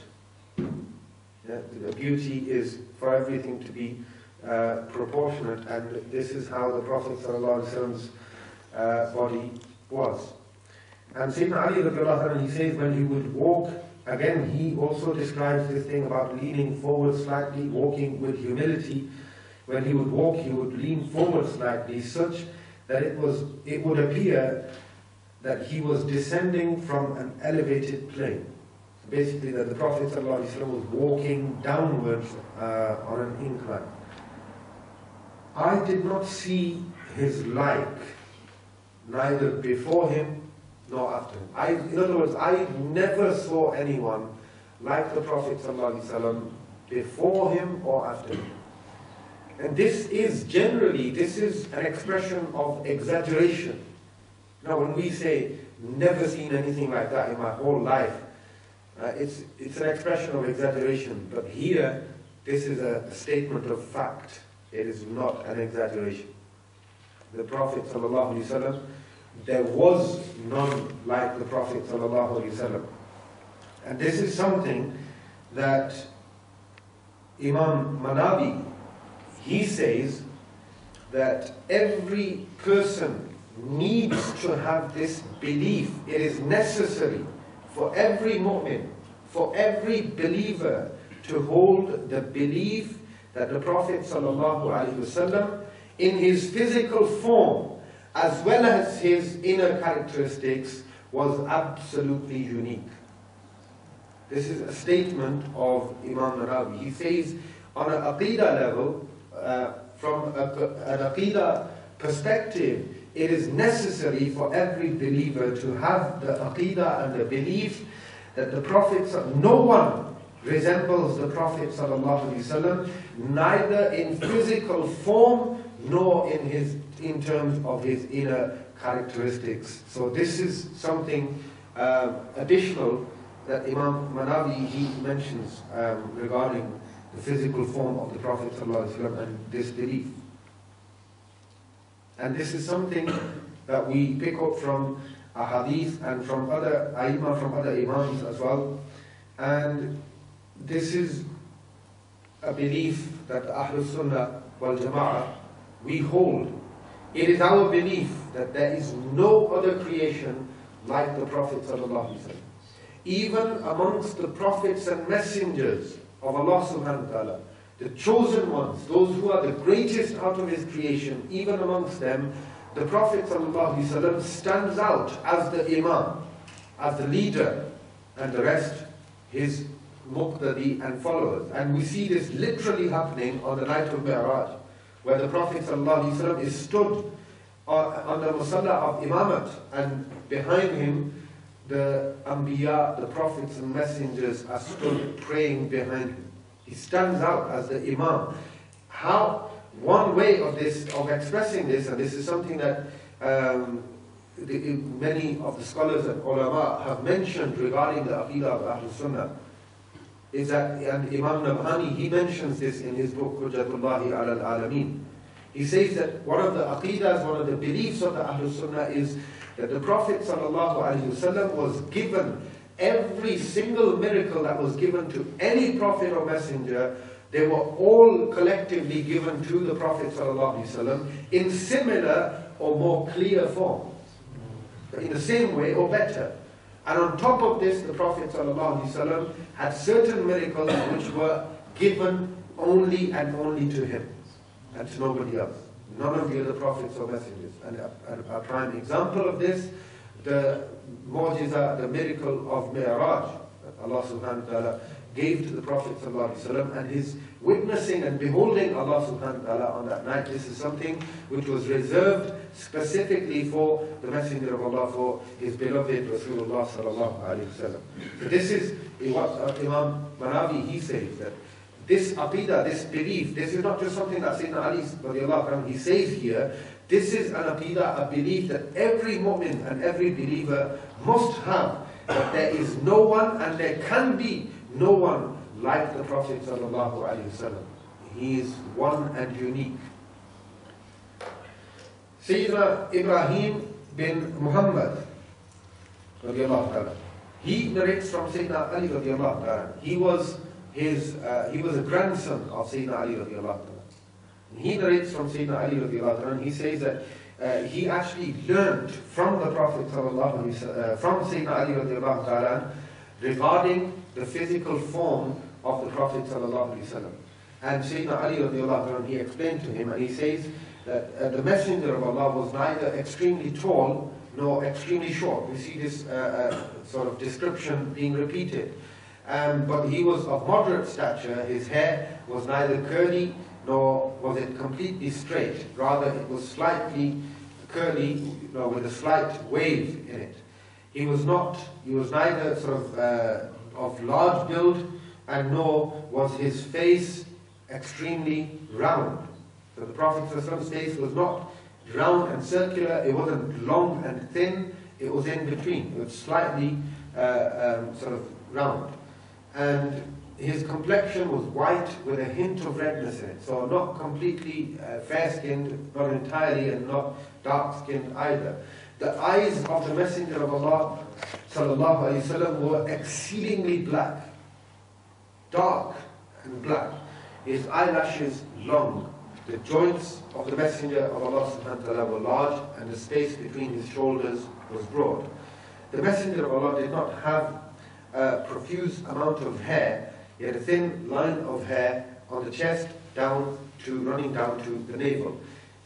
Yeah, the beauty is for everything to be uh, proportionate, and this is how the Prophet ﷺ's uh, body was. And Sayyidina Ali, he says when he would walk, again, he also describes this thing about leaning forward slightly, walking with humility. When he would walk, he would lean forward slightly, such that it was it would appear that he was descending from an elevated plane. Basically, that the Prophet ﷺ was walking downwards uh, on an incline. I did not see his like, neither before him nor after him. I, in other words, I never saw anyone like the Prophet before him or after him. And this is generally, this is an expression of exaggeration. Now, when we say, never seen anything like that in my whole life, uh, it's, it's an expression of exaggeration. But here, this is a, a statement of fact. It is not an exaggeration. The Prophet ﷺ there was none like the Prophet ﷺ. And this is something that Imam Manawi, he says that every person needs to have this belief. It is necessary for every mu'min, for every believer to hold the belief that the Prophet ﷺ in his physical form as well as his inner characteristics, was absolutely unique. This is a statement of Imam Manawi. He says, on an aqidah level, uh, from a, an aqidah perspective, it is necessary for every believer to have the aqidah and the belief that the Prophet, no one resembles the Prophet ﷺ, neither in physical form nor in his in terms of his inner characteristics. So this is something uh, additional that Imam Manawi he mentions um, regarding the physical form of the Prophet and this belief. And this is something that we pick up from a hadith and from other aima, from other imams as well. And this is a belief that Ahlul Sunnah wal Jama'ah we hold it is our belief that there is no other creation like the Prophet Even amongst the prophets and messengers of Allah subhanahu wa ta'ala, the chosen ones, those who are the greatest out of his creation, even amongst them, the Prophet stands out as the Imam, as the leader, and the rest, his muqtadi and followers. And we see this literally happening on the night of Mi'raj, where the Prophet ﷺ is stood on the musalla of imamat, and behind him the Anbiya, the prophets and messengers are stood praying behind him. He stands out as the Imam. How, one way of this, of expressing this, and this is something that um, the, many of the scholars and ulama have mentioned regarding the Aqidah of Ahlul Sunnah, is that, and Imam Nabhani, he mentions this in his book, Hujjatullahi al Alameen. He says that one of the aqidas, one of the beliefs of the Ahlul Sunnah is that the Prophet was given every single miracle that was given to any prophet or messenger, they were all collectively given to the Prophet in similar or more clear form. In the same way or better. And on top of this, the Prophet ﷺ had certain miracles which were given only and only to him and to nobody else. None of the other prophets or messengers. And a, a, a prime example of this, the mu'jiza, the miracle of Mi'raj, Allah subhanahu wa ta'ala gave to the Prophet ﷺ and his witnessing and beholding Allah subhanahu wa ta'ala on that night. This is something which was reserved specifically for the Messenger of Allah, for his beloved Rasulullah sallallahu alayhi wa So this is what uh, Imam Manavi, he says that this aqidah, this belief, this is not just something that Sayyidina Ali radiallahu he says here, this is an aqidah, a belief that every mu'min and every believer must have, that there is no one and there can be no one like the Prophet wasallam. He is one and unique. Sayyidina Ibrahim bin Muhammad he narrates from Sayyidina Ali radiallahu He was his, uh, he was a grandson of Sayyidina Ali radiallahu He narrates from Sayyidina Ali radiallahu he says that uh, he actually learned from the Prophet uh, from Sayyidina Ali radiallahu regarding the physical form of the Prophet sallallahu And Sayyidina Ali radiallahu he explained to him and he says that uh, the Messenger of Allah was neither extremely tall nor extremely short. We see this uh, uh, sort of description being repeated. Um, but he was of moderate stature. His hair was neither curly nor was it completely straight. Rather, it was slightly curly, you know, with a slight wave in it. He was not, he was neither sort of uh, of large build, and nor was his face extremely round. So the Prophet's face was not round and circular, it wasn't long and thin, it was in between. It was slightly uh, um, sort of round and his complexion was white with a hint of redness in it. So not completely uh, fair-skinned, not entirely, and not dark-skinned either. The eyes of the Messenger of Allah wasallam were exceedingly black, dark and black. His eyelashes long. The joints of the Messenger of Allah subhanahu wa ta'ala were large and the space between his shoulders was broad. The Messenger of Allah did not have a profuse amount of hair, he had a thin line of hair on the chest down to running down to the navel.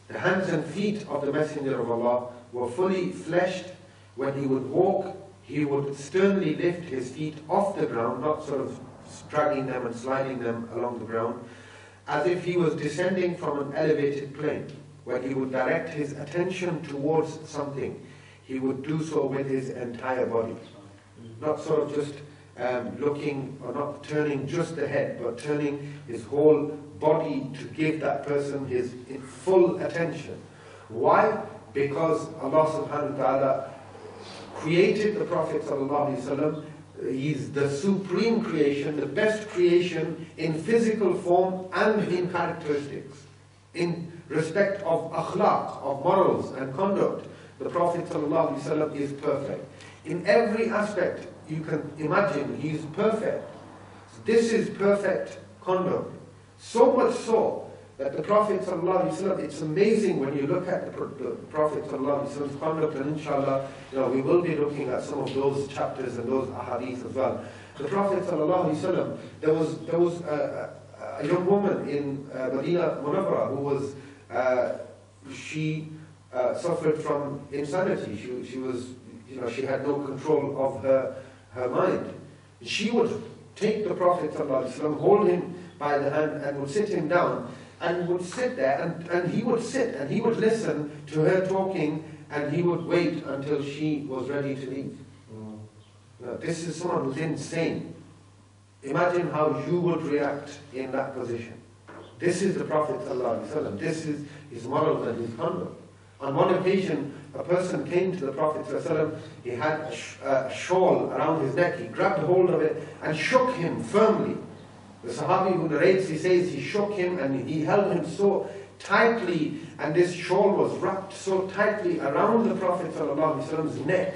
The hands and feet of the Messenger of Allah were fully fleshed. When he would walk, he would sternly lift his feet off the ground, not sort of straddling them and sliding them along the ground, as if he was descending from an elevated plane. When he would direct his attention towards something, he would do so with his entire body not sort of just um, looking or not turning just the head, but turning his whole body to give that person his full attention. Why? Because Allah subhanahu wa ta'ala created the Prophet sallallahu He's the supreme creation, the best creation in physical form and in characteristics. In respect of akhlaq, of morals and conduct, the Prophet ﷺ is perfect. In every aspect you can imagine, he is perfect. This is perfect conduct. So much so that the Prophet ﷺ, it's amazing when you look at the, the Prophet ﷺ's conduct, and inshallah, you know, we will be looking at some of those chapters and those ahadith as well. The Prophet ﷺ, there was, there was a, a young woman in uh, Medina Munawwara who was, uh, she uh, suffered from insanity. She, she was you know, she had no control of her, her mind. She would take the Prophet ﷺ, hold him by the hand and would sit him down and would sit there and, and he would sit and he would listen to her talking and he would wait until she was ready to leave. Mm. Now, this is someone who's insane. Imagine how you would react in that position. This is the Prophet ﷺ. This is his morals and his conduct. On one occasion, a person came to the Prophet ﷺ. He had a, sh- uh, a shawl around his neck. He grabbed hold of it and shook him firmly. The Sahabi who narrates, he says he shook him and he held him so tightly, and this shawl was wrapped so tightly around the Prophet's neck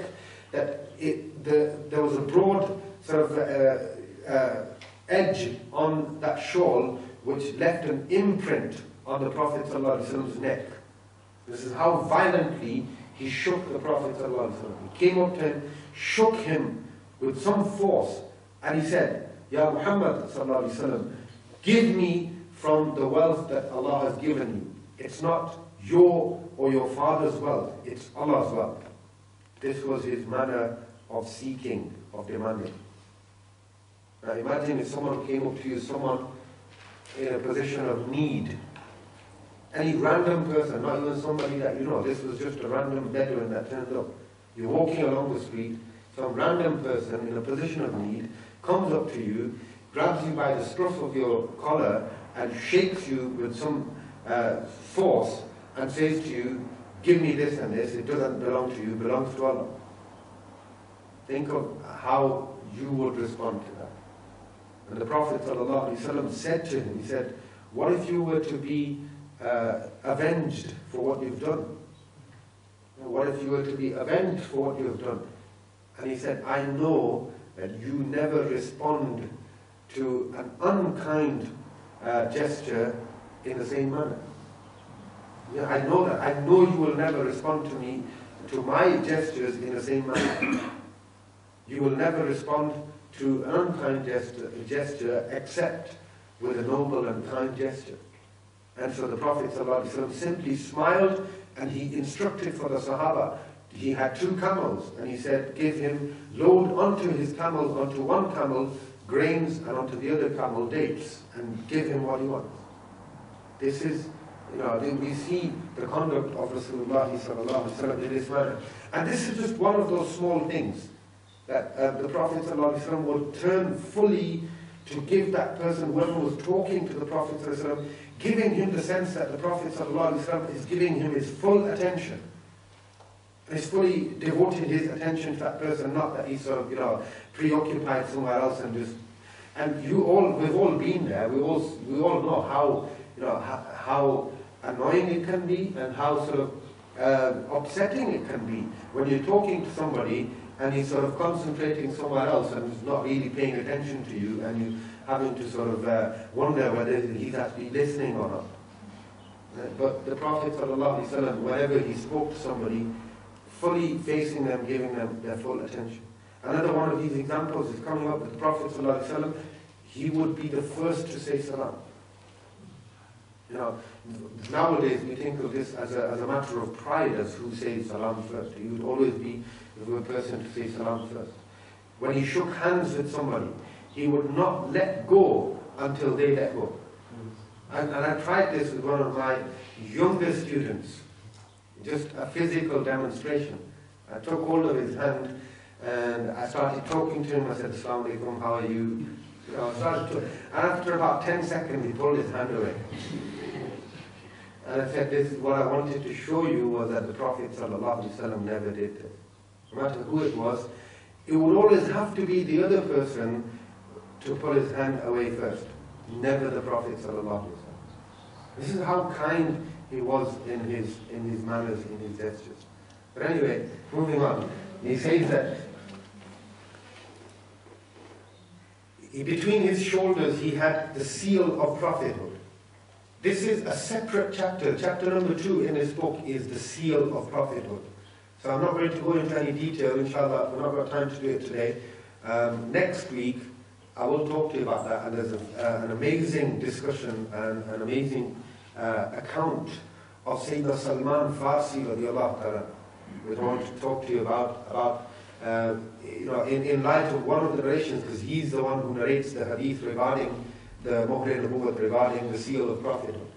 that it, the, there was a broad sort of uh, uh, edge on that shawl which left an imprint on the Prophet's neck. This is how violently he shook the Prophet. He came up to him, shook him with some force, and he said, Ya Muhammad ﷺ, give me from the wealth that Allah has given you. It's not your or your father's wealth, it's Allah's wealth. This was his manner of seeking, of demanding. Now imagine if someone came up to you, someone in a position of need, any random person, not even somebody that you know, this was just a random Bedouin that turned up. You're walking along the street, some random person in a position of need comes up to you, grabs you by the scruff of your collar, and shakes you with some uh, force and says to you, Give me this and this, it doesn't belong to you, it belongs to Allah. Think of how you would respond to that. And the Prophet ﷺ said to him, He said, What if you were to be uh, avenged for what you've done? What if you were to be avenged for what you have done? And he said, I know that you never respond to an unkind uh, gesture in the same manner. Yeah, I know that. I know you will never respond to me, to my gestures in the same manner. You will never respond to an unkind gesture, gesture except with a noble and kind gesture. And so the Prophet ﷺ simply smiled and he instructed for the Sahaba He had two camels and he said, give him, load onto his camel, onto one camel, grains and onto the other camel, dates, and give him what he wants. This is, you know, we see the conduct of Rasulullah ﷺ in this manner. And this is just one of those small things that uh, the Prophet ﷺ would turn fully to give that person, whoever was talking to the Prophet ﷺ, giving him the sense that the Prophet ﷺ is giving him his full attention. He's fully devoting his attention to that person, not that he's sort of, you know, preoccupied somewhere else and just. And you all, we've all been there. We all, we all know how, you know, how, how annoying it can be and how sort of uh, upsetting it can be when you're talking to somebody and he's sort of concentrating somewhere else and he's not really paying attention to you and you having to sort of uh, wonder whether he's actually listening or not. Uh, but the Prophet ﷺ, whenever he spoke to somebody, fully facing them, giving them their full attention. Another one of these examples is coming up with the Prophet ﷺ, he would be the first to say salam. You know, nowadays we think of this as a, as a matter of pride as who says salam first. He would always be the person to say salam first. When he shook hands with somebody, he would not let go until they let go. And, and I tried this with one of my younger students, just a physical demonstration. I took hold of his hand and I started talking to him. I said, Assalamu alaikum, how are you? you know, to, and after about 10 seconds, he pulled his hand away. And I said, this is what I wanted to show you was that the Prophet ﷺ never did this. No matter who it was, it would always have to be the other person to pull his hand away first, never the Prophet ﷺ. This is how kind he was in his, in his manners, in his gestures. But anyway, moving on. He says that he, between his shoulders he had the seal of prophethood. This is a separate chapter. Chapter number two in his book is the seal of prophethood. So I'm not going to go into any detail, inshallah, we've not got time to do it today. Um, next week, I will talk to you about that, and there's a, uh, an amazing discussion and an amazing uh, account of Sayyidina Salman Farsi radiallahu ta'ala. We're going to talk to you about, about uh, you know, in, in light of one of the narrations, because he's the one who narrates the hadith regarding the Muhr Nubuwwat, regarding the seal of prophethood,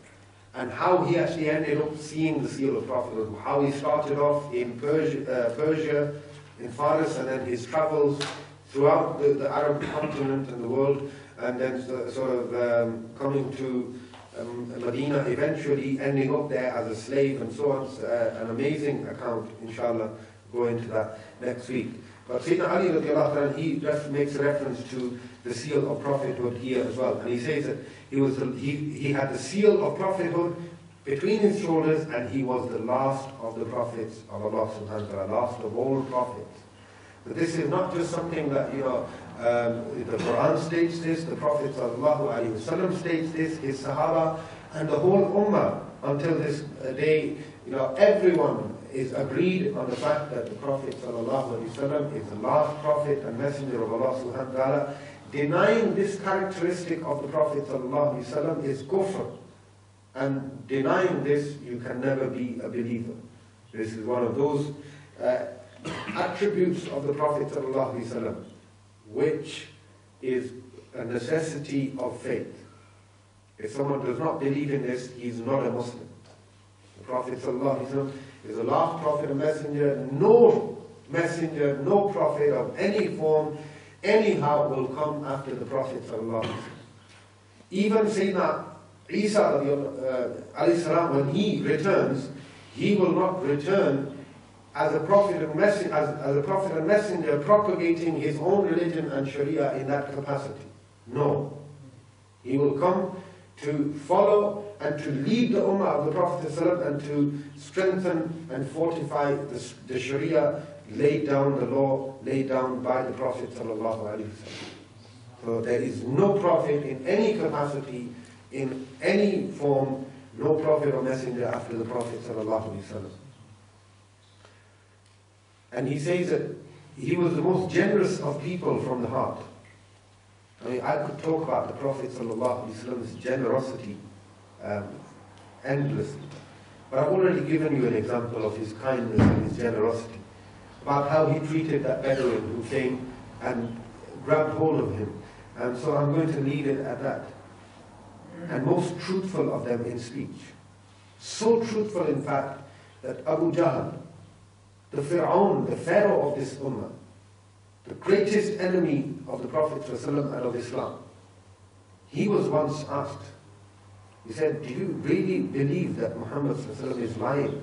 and how he actually ended up seeing the seal of prophethood, how he started off in Persia, uh, Persia in Faris, and then his travels throughout the, the Arab continent and the world, and then so, sort of um, coming to um, Medina, eventually ending up there as a slave and so on. It's, uh, an amazing account, inshallah, go into that next week. But Sayyidina Ali anhu, he makes a reference to the seal of prophethood here as well. And he says that he, was the, he, he had the seal of prophethood between his shoulders and he was the last of the prophets of Allah subhanahu wa ta'ala, last of all prophets. But this is not just something that, you know, um, the Quran states this, the Prophet ﷺ states this, his Sahaba, and the whole Ummah until this uh, day, you know, everyone is agreed on the fact that the Prophet ﷺ is the last Prophet and Messenger of Allah subhanahu wa ta'ala. Denying this characteristic of the Prophet ﷺ is kufr. And denying this, you can never be a believer. This is one of those uh, attributes of the Prophet ﷺ which is a necessity of faith. If someone does not believe in this, he is not a Muslim. The Prophet ﷺ is the last prophet and messenger. No messenger, no prophet of any form, anyhow, will come after the Prophet ﷺ. Even Sayyidina Isa, uh, when he returns, he will not return as a prophet and messenger, as, as a prophet and messenger propagating his own religion and Sharia in that capacity. No. He will come to follow and to lead the Ummah of the Prophet and to strengthen and fortify the, the Sharia laid down, the law laid down by the Prophet So there is no prophet in any capacity, in any form, no prophet or messenger after the Prophet wasallam. And he says that he was the most generous of people from the heart. I mean, I could talk about the Prophet Prophet's generosity um, endlessly. But I've already given you an example of his kindness and his generosity, about how he treated that Bedouin who came and grabbed hold of him. And so I'm going to leave it at that. And most truthful of them in speech. So truthful, in fact, that Abu Jahl, the Fir'aun, the Pharaoh of this Ummah, the greatest enemy of the Prophet ﷺ and of Islam, he was once asked, he said, do you really believe that Muhammad ﷺ is lying?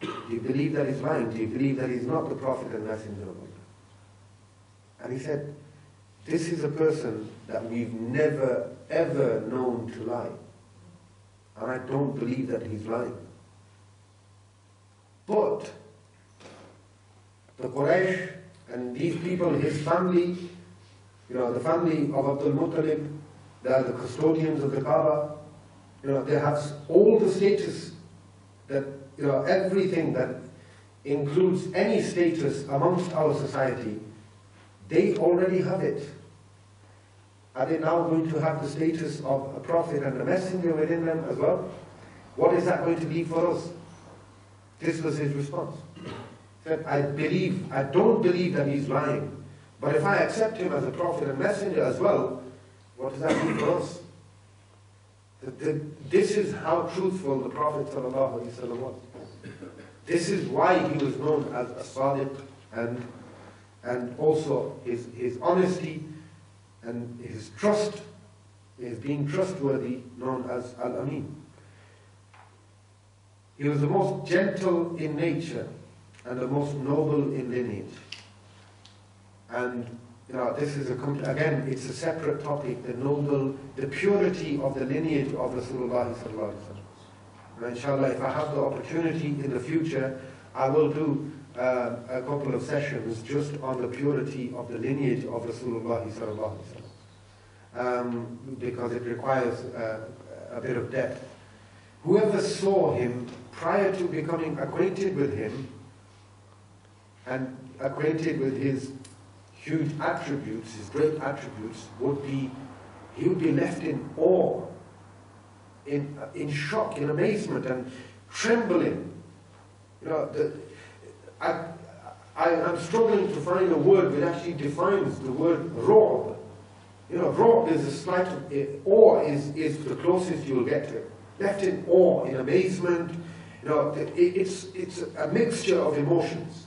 Do you believe that he's lying? Do you believe that he's not the Prophet and Messenger of Allah? And he said, this is a person that we've never, ever known to lie. And I don't believe that he's lying. But the Quraysh and these people, his family, you know, the family of Abdul Muttalib, they are the custodians of the Kaaba, you know, they have all the status that, you know, everything that includes any status amongst our society, they already have it. Are they now going to have the status of a prophet and a messenger within them as well? What is that going to be for us? This was his response. He said, I believe, I don't believe that he's lying. But if I accept him as a prophet and messenger as well, what does that mean for us? this is how truthful the Prophet was. This is why he was known as a sadiq and, and also his, his honesty and his trust, his being trustworthy, known as Al-Amin. He was the most gentle in nature and the most noble in lineage. And you know, this is a again, it's a separate topic. The noble, the purity of the lineage of Rasulullah sallallahu alaihi Inshallah, if I have the opportunity in the future, I will do uh, a couple of sessions just on the purity of the lineage of Rasulullah sallallahu um, because it requires uh, a bit of depth. Whoever saw him prior to becoming acquainted with him and acquainted with his huge attributes, his great attributes, would be, he would be left in awe, in, in shock, in amazement, and trembling. You know, the, I, I, am struggling to find a word that actually defines the word ru'b. You know, ru'b is a slight, uh, awe is, is the closest you'll get to it. Left in awe, in amazement, you know, it's, it's a mixture of emotions.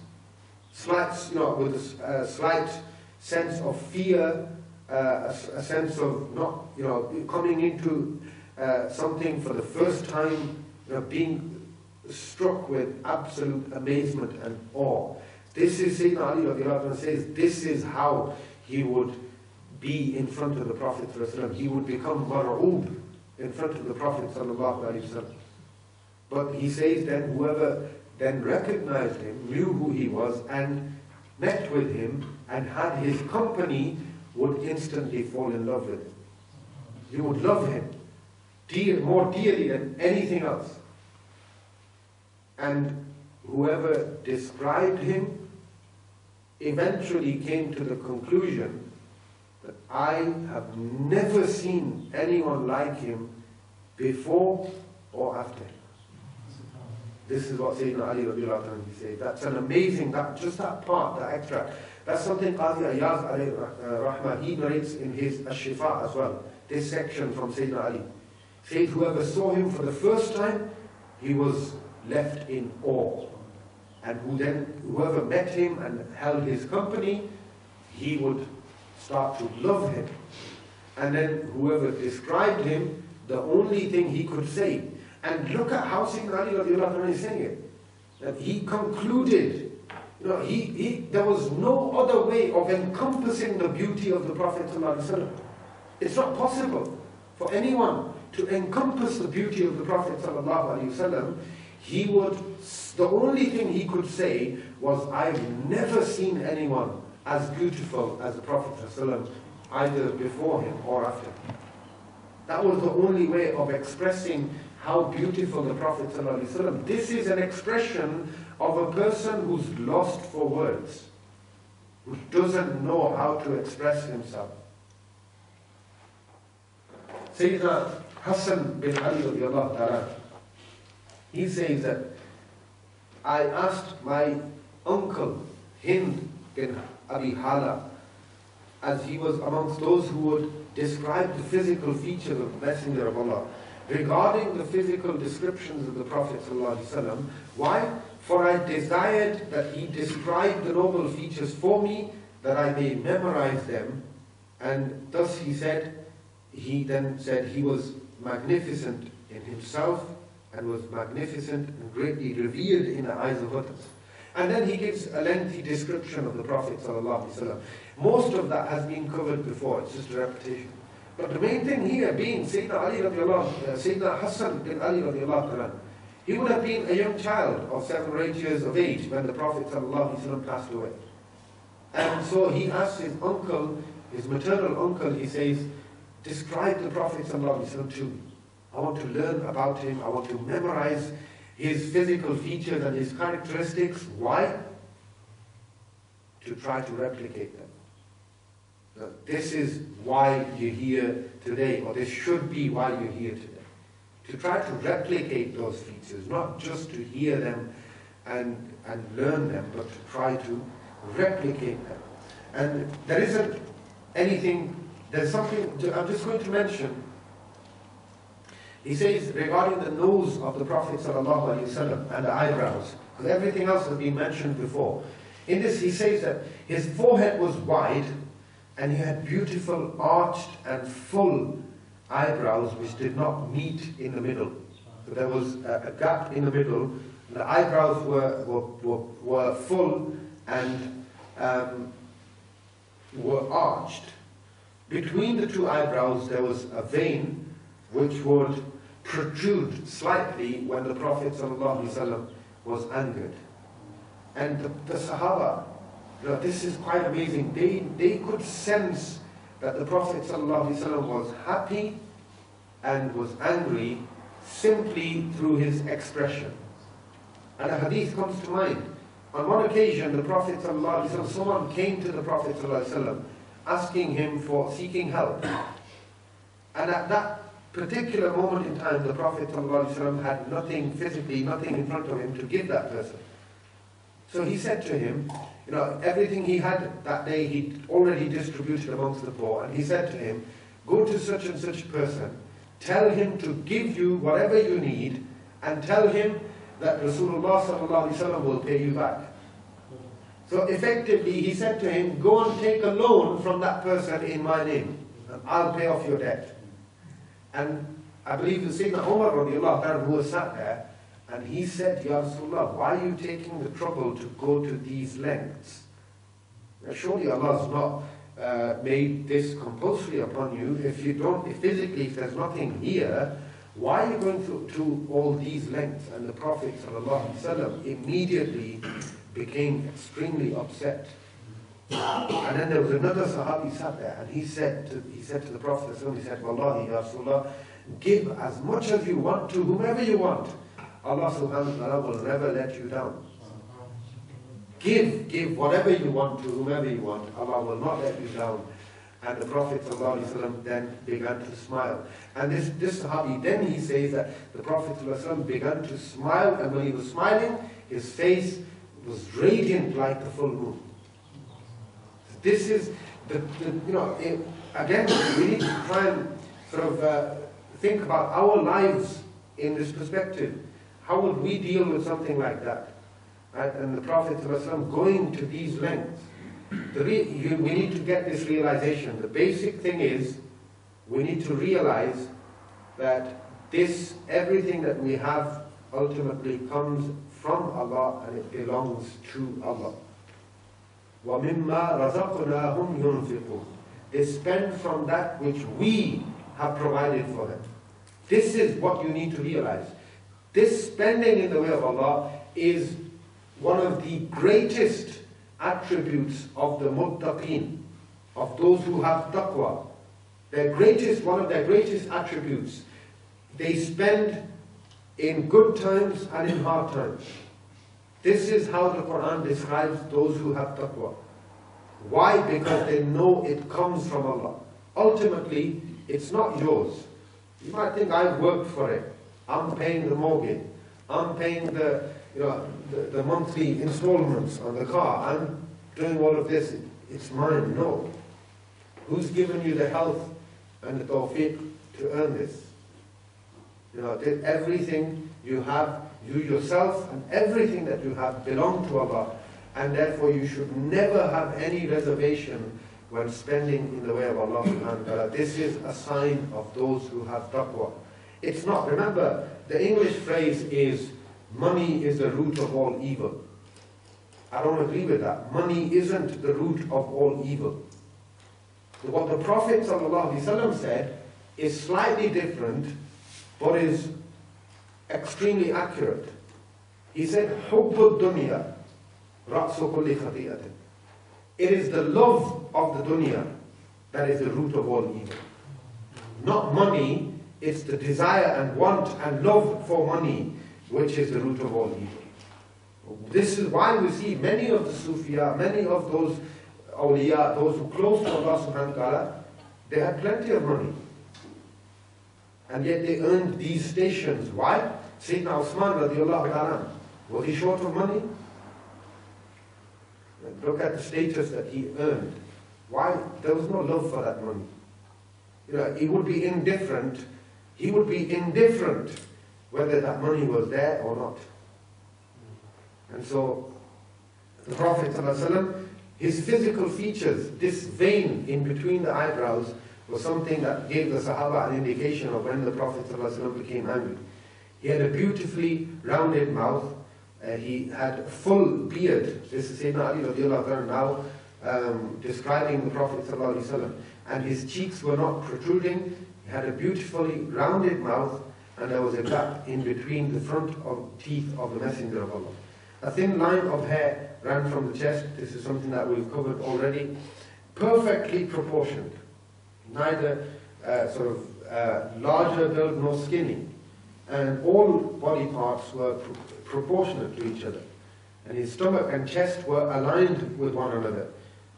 Slight, you know, with a, slight sense of fear, uh, a, a, sense of not, you know, coming into uh, something for the first time, you know, being struck with absolute amazement and awe. This is Sayyidina Ali says, this is how he would be in front of the Prophet He would become mar'oob in front of the Prophet But he says then whoever then recognized him, knew who he was, and met with him, and had his company, would instantly fall in love with him. You would love him dear, more dearly than anything else. And whoever described him eventually came to the conclusion that I have never seen anyone like him before or after him. This is what Sayyidina Ali radiallahu said. That's an amazing, that, just that part, that extract. That's something Qadi Ayaz alayhi uh, rahmah, he narrates in his Ash-Shifa as well. This section from Sayyidina Ali. Said whoever saw him for the first time, he was left in awe. And who then, whoever met him and held his company, he would start to love him. And then whoever described him, the only thing he could say, and look at how Sayyidina Ali is saying it, that he concluded, you know, he, he, there was no other way of encompassing the beauty of the Prophet It's not possible for anyone to encompass the beauty of the Prophet he would, the only thing he could say was, I've never seen anyone as beautiful as the Prophet either before him or after him. That was the only way of expressing how beautiful the Prophet ﷺ. This is an expression of a person who's lost for words, who doesn't know how to express himself. Sayyidina Hassan bin Ali he says that I asked my uncle Hind bin Abi Hala, as he was amongst those who would describe the physical features of the Messenger of Allah, regarding the physical descriptions of the Prophet ﷺ. Why? For I desired that he describe the noble features for me, that I may memorize them. And thus he said, he then said he was magnificent in himself and was magnificent and greatly revered in the eyes of others. And then he gives a lengthy description of the Prophet ﷺ. Most of that has been covered before, it's just a repetition. But the main thing here being Sayyidina Ali radiallahu, uh, Sayyidina Hassan bin Ali radiallahu he would have been a young child of seven or eight years of age when the Prophet ﷺ passed away. And so he asked his uncle, his maternal uncle, he says, describe the Prophet ﷺ to me. I want to learn about him. I want to memorize his physical features and his characteristics. Why? To try to replicate them. Now, this is why you're here today, or this should be why you're here today. To try to replicate those features, not just to hear them and, and learn them, but to try to replicate them. And there isn't anything, there's something, to, I'm just going to mention he says regarding the nose of the Prophet and the eyebrows, because everything else has been mentioned before. In this, he says that his forehead was wide and he had beautiful arched and full eyebrows which did not meet in the middle. There was a, a gap in the middle. The eyebrows were, were, were, were full and um, were arched. Between the two eyebrows there was a vein which would protrude slightly when the Prophet was angered. And the, the Sahaba, you know, this is quite amazing, they, they could sense that the Prophet ﷺ was happy and was angry simply through his expression. And a hadith comes to mind. On one occasion, the Prophet ﷺ, someone came to the Prophet ﷺ asking him for seeking help. And at that particular moment in time, the Prophet ﷺ had nothing physically, nothing in front of him to give that person. So he said to him, you know, everything he had that day he'd already distributed amongst the poor, and he said to him, go to such and such person, tell him to give you whatever you need, and tell him that Rasulullah will pay you back. So effectively, he said to him, go and take a loan from that person in my name, and I'll pay off your debt. And I believe you the Sayyidina Umar radiallahu who was sat there, and he said, Ya Rasulullah, why are you taking the trouble to go to these lengths? Now, surely Allah has not uh, made this compulsory upon you. If you don't, if physically, if there's nothing here, why are you going to, to all these lengths? And the Prophet ﷺ immediately became extremely upset. And then there was another Sahabi sat there, and he said to, he said to the Prophet, he said, Wallahi, Ya Rasulullah, give as much as you want to whomever you want. Allah subhanahu wa ta'ala will never let you down. Give, give whatever you want to whomever you want. Allah will not let you down. And the Prophet then began to smile. And this, this Sahabi, then he says that the Prophet began to smile, and when he was smiling, his face was radiant like the full moon. This is, the, the you know, it, again, we need to try and sort of uh, think about our lives in this perspective. How would we deal with something like that? Right? And the Prophet ﷺ going to these lengths. The you, we need to get this realization. The basic thing is we need to realize that this, everything that we have ultimately comes from Allah and it belongs to Allah. They spend from that which we have provided for them. This is what you need to realize. This spending in the way of Allah is one of the greatest attributes of the muttaqeen, of those who have taqwa. Their greatest, one of their greatest attributes, they spend in good times and in hard times. This is how the Quran describes those who have taqwa. Why? Because they know it comes from Allah. Ultimately, it's not yours. You might think I've worked for it. I'm paying the mortgage. I'm paying the, you know, the, the monthly installments on the car. I'm doing all of this. It's mine. No. Who's given you the health and the tawfiq to earn this? You know, did everything you have, you yourself and everything that you have belong to Allah. And therefore you should never have any reservation when spending in the way of Allah. This is a sign of those who have taqwa. It's not. Remember, the English phrase is, money is the root of all evil. I don't agree with that. Money isn't the root of all evil. What the Prophet ﷺ said is slightly different, but is extremely accurate. He said, حُبُّ الدُّنْيَا رَأْسُ كُلِّ خَطِيئَةٍ It is the love of the dunya that is the root of all evil. Not money, it's the desire and want and love for money which is the root of all evil. This is why we see many of the Sufiya, many of those awliya, those who close to Allah subhanahu wa ta'ala, they had plenty of money. And yet they earned these stations. Why? Sayyidina Usman radiallahu ta'ala, was he short of money? Look at the status that he earned. Why? There was no love for that money. You know, he would be indifferent he would be indifferent whether that money was there or not. And so, the Prophet ﷺ, his physical features, this vein in between the eyebrows, was something that gave the Sahaba an indication of when the Prophet ﷺ became angry. He had a beautifully rounded mouth. Uh, he had a full beard. This is Sayyidina Ali radiallahu now um, describing the Prophet ﷺ. And his cheeks were not protruding. Had a beautifully rounded mouth and there was a gap in between the front of teeth of the Messenger of Allah. A thin line of hair ran from the chest. This is something that we've covered already. Perfectly proportioned. Neither uh, sort of uh, larger built nor skinny. And all body parts were pro proportionate to each other. And his stomach and chest were aligned with one another.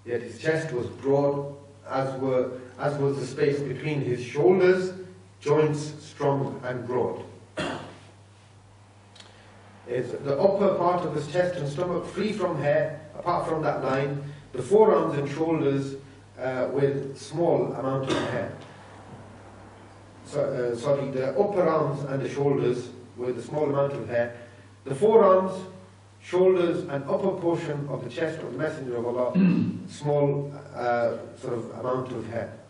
Yet his chest was broad, as were as was the space between his shoulders, joints strong and broad. is the upper part of his chest and stomach free from hair, apart from that line, the forearms and shoulders uh, with small amount of hair. So, uh, sorry, the upper arms and the shoulders with a small amount of hair. The forearms, shoulders, and upper portion of the chest of the Messenger of Allah, small uh, sort of amount of hair.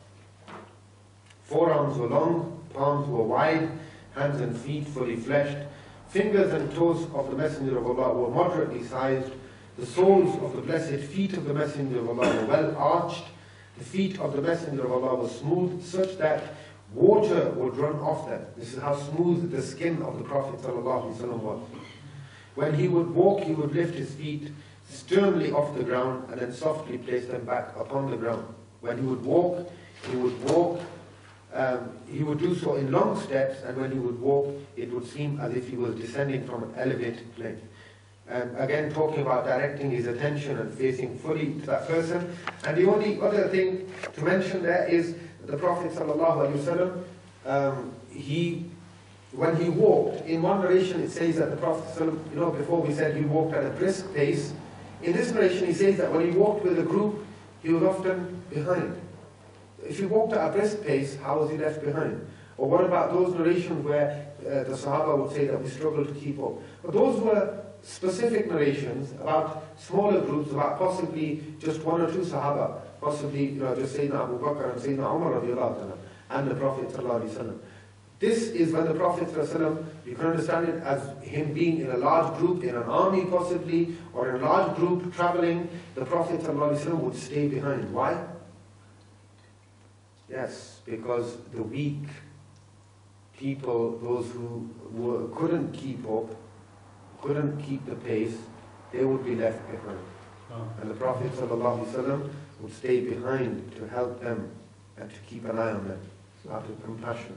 Forearms were long, palms were wide, hands and feet fully fleshed. Fingers and toes of the Messenger of Allah were moderately sized. The soles of the blessed feet of the Messenger of Allah were well arched. The feet of the Messenger of Allah were smooth, such that water would run off them. This is how smooth the skin of the Prophet was. When he would walk, he would lift his feet sternly off the ground and then softly place them back upon the ground. When he would walk, he would walk, um, he would do so in long steps, and when he would walk, it would seem as if he was descending from an elevated plane. Um, again, talking about directing his attention and facing fully to that person. And the only other thing to mention there is the Prophet ﷺ, um, he, when he walked, in one narration it says that the Prophet, ﷺ, you know, before we said he walked at a brisk pace. In this narration he says that when he walked with a group, he was often behind If he walked at a brisk pace, how was he left behind? Or what about those narrations where uh, the Sahaba would say that we struggled to keep up? But those were specific narrations about smaller groups, about possibly just one or two Sahaba, possibly you know, just Sayyidina Abu Bakr and Sayyidina Umar anhu, and the Prophet ﷺ. This is when the Prophet ﷺ, you can understand it as him being in a large group, in an army possibly, or in a large group traveling, the Prophet ﷺ would stay behind. Why? Yes, because the weak people, those who were, couldn't keep up, couldn't keep the pace, they would be left behind. Oh. And the Prophet ﷺ would stay behind to help them and to keep an eye on them out of compassion.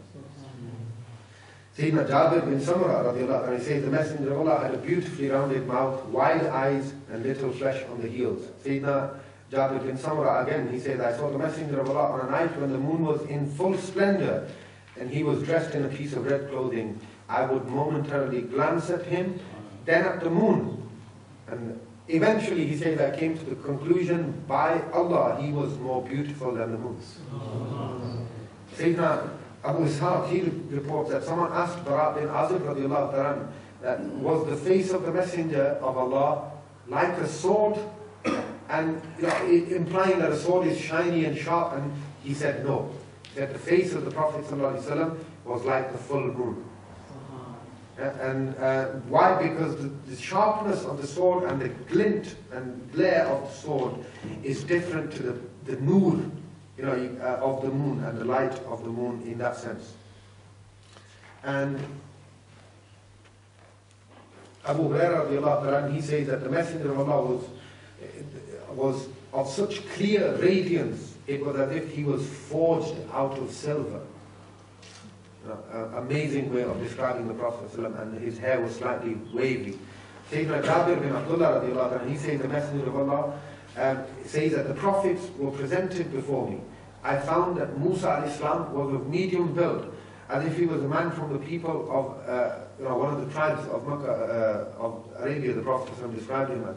Sayyidina Jabir bin Samura radiallahu he says the Messenger of Allah had a beautifully rounded mouth, wide eyes and little flesh on the heels. Sayyidina Jabir bin Samura again, he says, I saw the Messenger of Allah on a night when the moon was in full splendor and he was dressed in a piece of red clothing. I would momentarily glance at him, then at the moon. And eventually, he says, I came to the conclusion, by Allah, he was more beautiful than the moon. Sayyidina Abu Ishaq, he reports that someone asked Bara bin Azib radiallahu that was the face of the Messenger of Allah like a sword and you know, implying that a sword is shiny and sharp, and he said no. That the face of the Prophet ﷺ was like the full moon. Uh-huh. And uh, why? Because the, the, sharpness of the sword and the glint and glare of the sword is different to the, the nur, you know, uh, of the moon and the light of the moon in that sense. And Abu Hurairah, he says that the Messenger of Allah was was of such clear radiance, it was as if he was forged out of silver. Uh, amazing way of describing the Prophet ﷺ, and his hair was slightly wavy. Sayyidina Jabir bin Abdullah, he says, the Messenger of Allah um, says that the prophets were presented before me. I found that Musa al-Islam was of medium build, as if he was a man from the people of uh, you know, one of the tribes of Makkah, uh, of Arabia, the Prophet described him as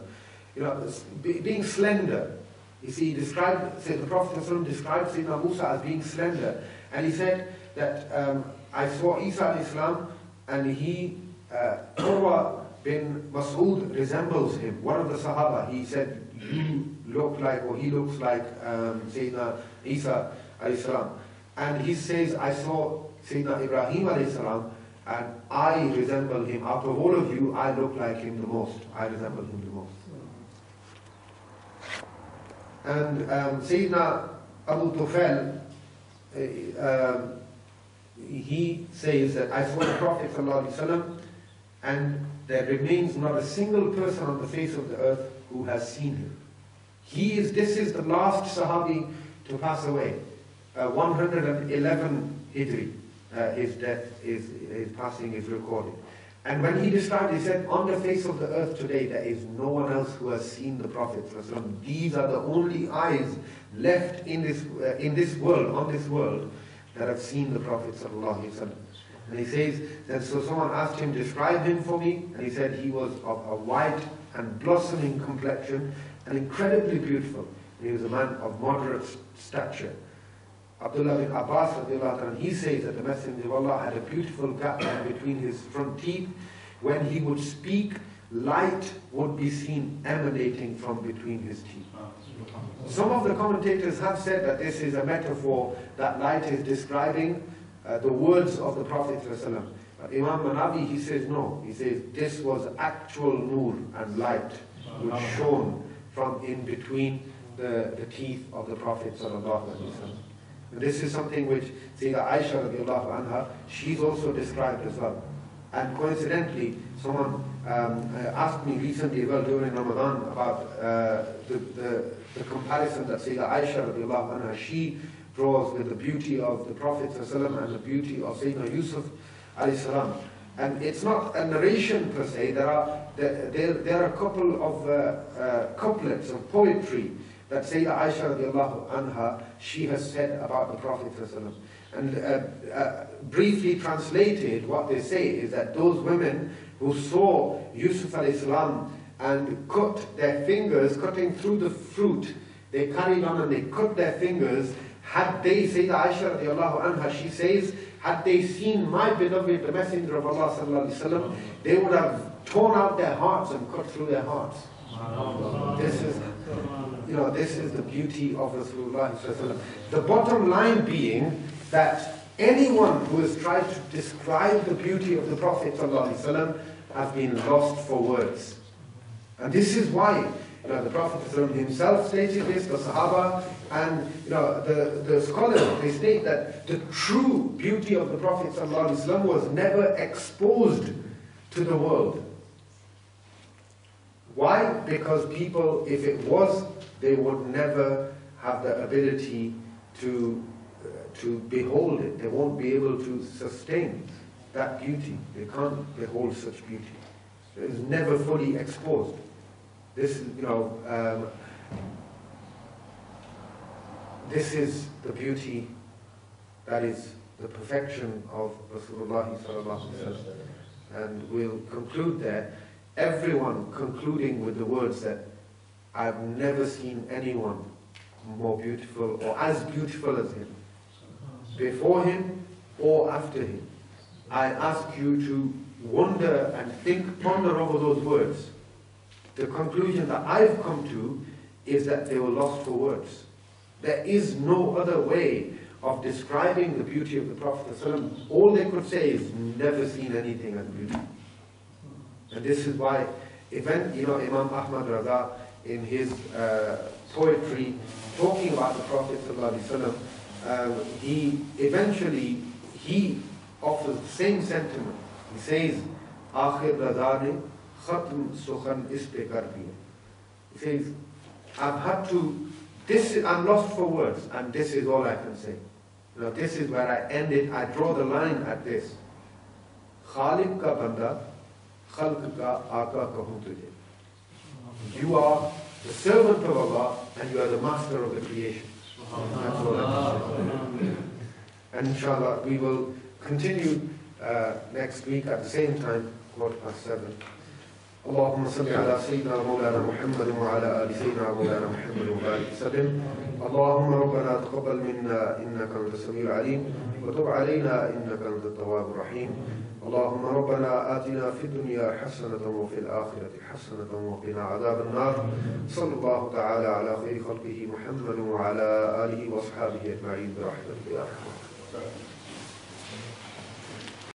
you know, being slender. You see, he described, said the Prophet described Sayyidina Musa as being slender. And he said that um, I saw Isa Islam and he, uh, Urwa bin Mas'ud resembles him. One of the Sahaba, he said, you look like, or he looks like um, Sayyidina Isa salam. And he says, I saw Sayyidina Ibrahim salam, and I resemble him. Out of all of you, I look like him the most. I resemble him the most. And um, Sayyidina Abu Tufail, uh, um, he says that I saw the Prophet ﷺ, and there remains not a single person on the face of the earth who has seen him. He is, this is the last Sahabi to pass away. Uh, 111 Hijri, uh, his death, is, his passing is recorded. And when he described, he said, on the face of the earth today, there is no one else who has seen the Prophet. These are the only eyes left in this, uh, in this world, on this world, that have seen the Prophet. And he says that so someone asked him, describe him for me, and he said he was of a white and blossoming complexion and incredibly beautiful. And he was a man of moderate stature. Abdullah bin Abbas, he says that the Messenger of Allah had a beautiful gap between his front teeth. When he would speak, light would be seen emanating from between his teeth. Some of the commentators have said that this is a metaphor that light is describing uh, the words of the Prophet But Imam Manawi, he says no. He says this was actual nur and light which shone from in between the, the teeth of the Prophet and this is something which Sayyidah Aisha radiallahu anha, she's also described as well. And coincidentally, someone um, uh, asked me recently, well, during Ramadan, about uh, the, the, the, comparison that Sayyidah Aisha radiallahu anha, she draws with the beauty of the Prophet and the beauty of Sayyidina Yusuf alayhi. And it's not a narration per se, there are, there, there are a couple of uh, uh, couplets of poetry that Sayyidah Aisha radiallahu anha, she has said about the Prophet and uh, uh, briefly translated, what they say is that those women who saw Yusuf salam and cut their fingers, cutting through the fruit, they carried on and they cut their fingers, had they, Sayyidah Aisha radiallahu anha, she says, had they seen my beloved, the Messenger of Allah sallallahu alaihi wasallam, they would have torn out their hearts and cut through their hearts. This is you know, this is the beauty of Rasulullah. The bottom line being that anyone who has tried to describe the beauty of the Prophet ﷺ has been lost for words. And this is why you know, the Prophet ﷺ himself stated this, the Sahaba, and you know, the, the scholars, they state that the true beauty of the Prophet ﷺ was never exposed to the world. Why? Because people, if it was they would never have the ability to, uh, to behold it. They won't be able to sustain that beauty. They can't behold such beauty. It is never fully exposed. This, you know, um, this is the beauty that is the perfection of Rasulullah and we'll conclude there. Everyone concluding with the words that I've never seen anyone more beautiful or as beautiful as him. Before him or after him. I ask you to wonder and think, ponder over those words. The conclusion that I've come to is that they were lost for words. There is no other way of describing the beauty of the Prophet. All they could say is, never seen anything as beautiful. And this is why, event, you know, Imam Ahmad Raza, in his uh, poetry talking about the Prophet ﷺ, um, he eventually he offers the same sentiment. He says, "Akhir radane khatm sukhan is He says, "I've had to. This I'm lost for words, and this is all I can say. You know, this is where I end it. I draw the line at this. Khalik ka banda, khalq ka aka kahun tujhe. You are the servant of Allah and you are the master of the creation. That's all I can say. And inshallah, we will continue uh, next week at the same time, quarter past seven. اللهم صل على سيدنا مولانا محمد وعلى ال سيدنا مولانا محمد وبارك وسلم اللهم ربنا تقبل منا انك انت السميع العليم وتب علينا انك انت التواب الرحيم اللهم ربنا آتنا في الدنيا حسنة وفي الآخرة حسنة وقنا عذاب النار. صلى الله تعالى على خير خلقه محمد وعلى آله وأصحابه أجمعين برحمته يا رحمة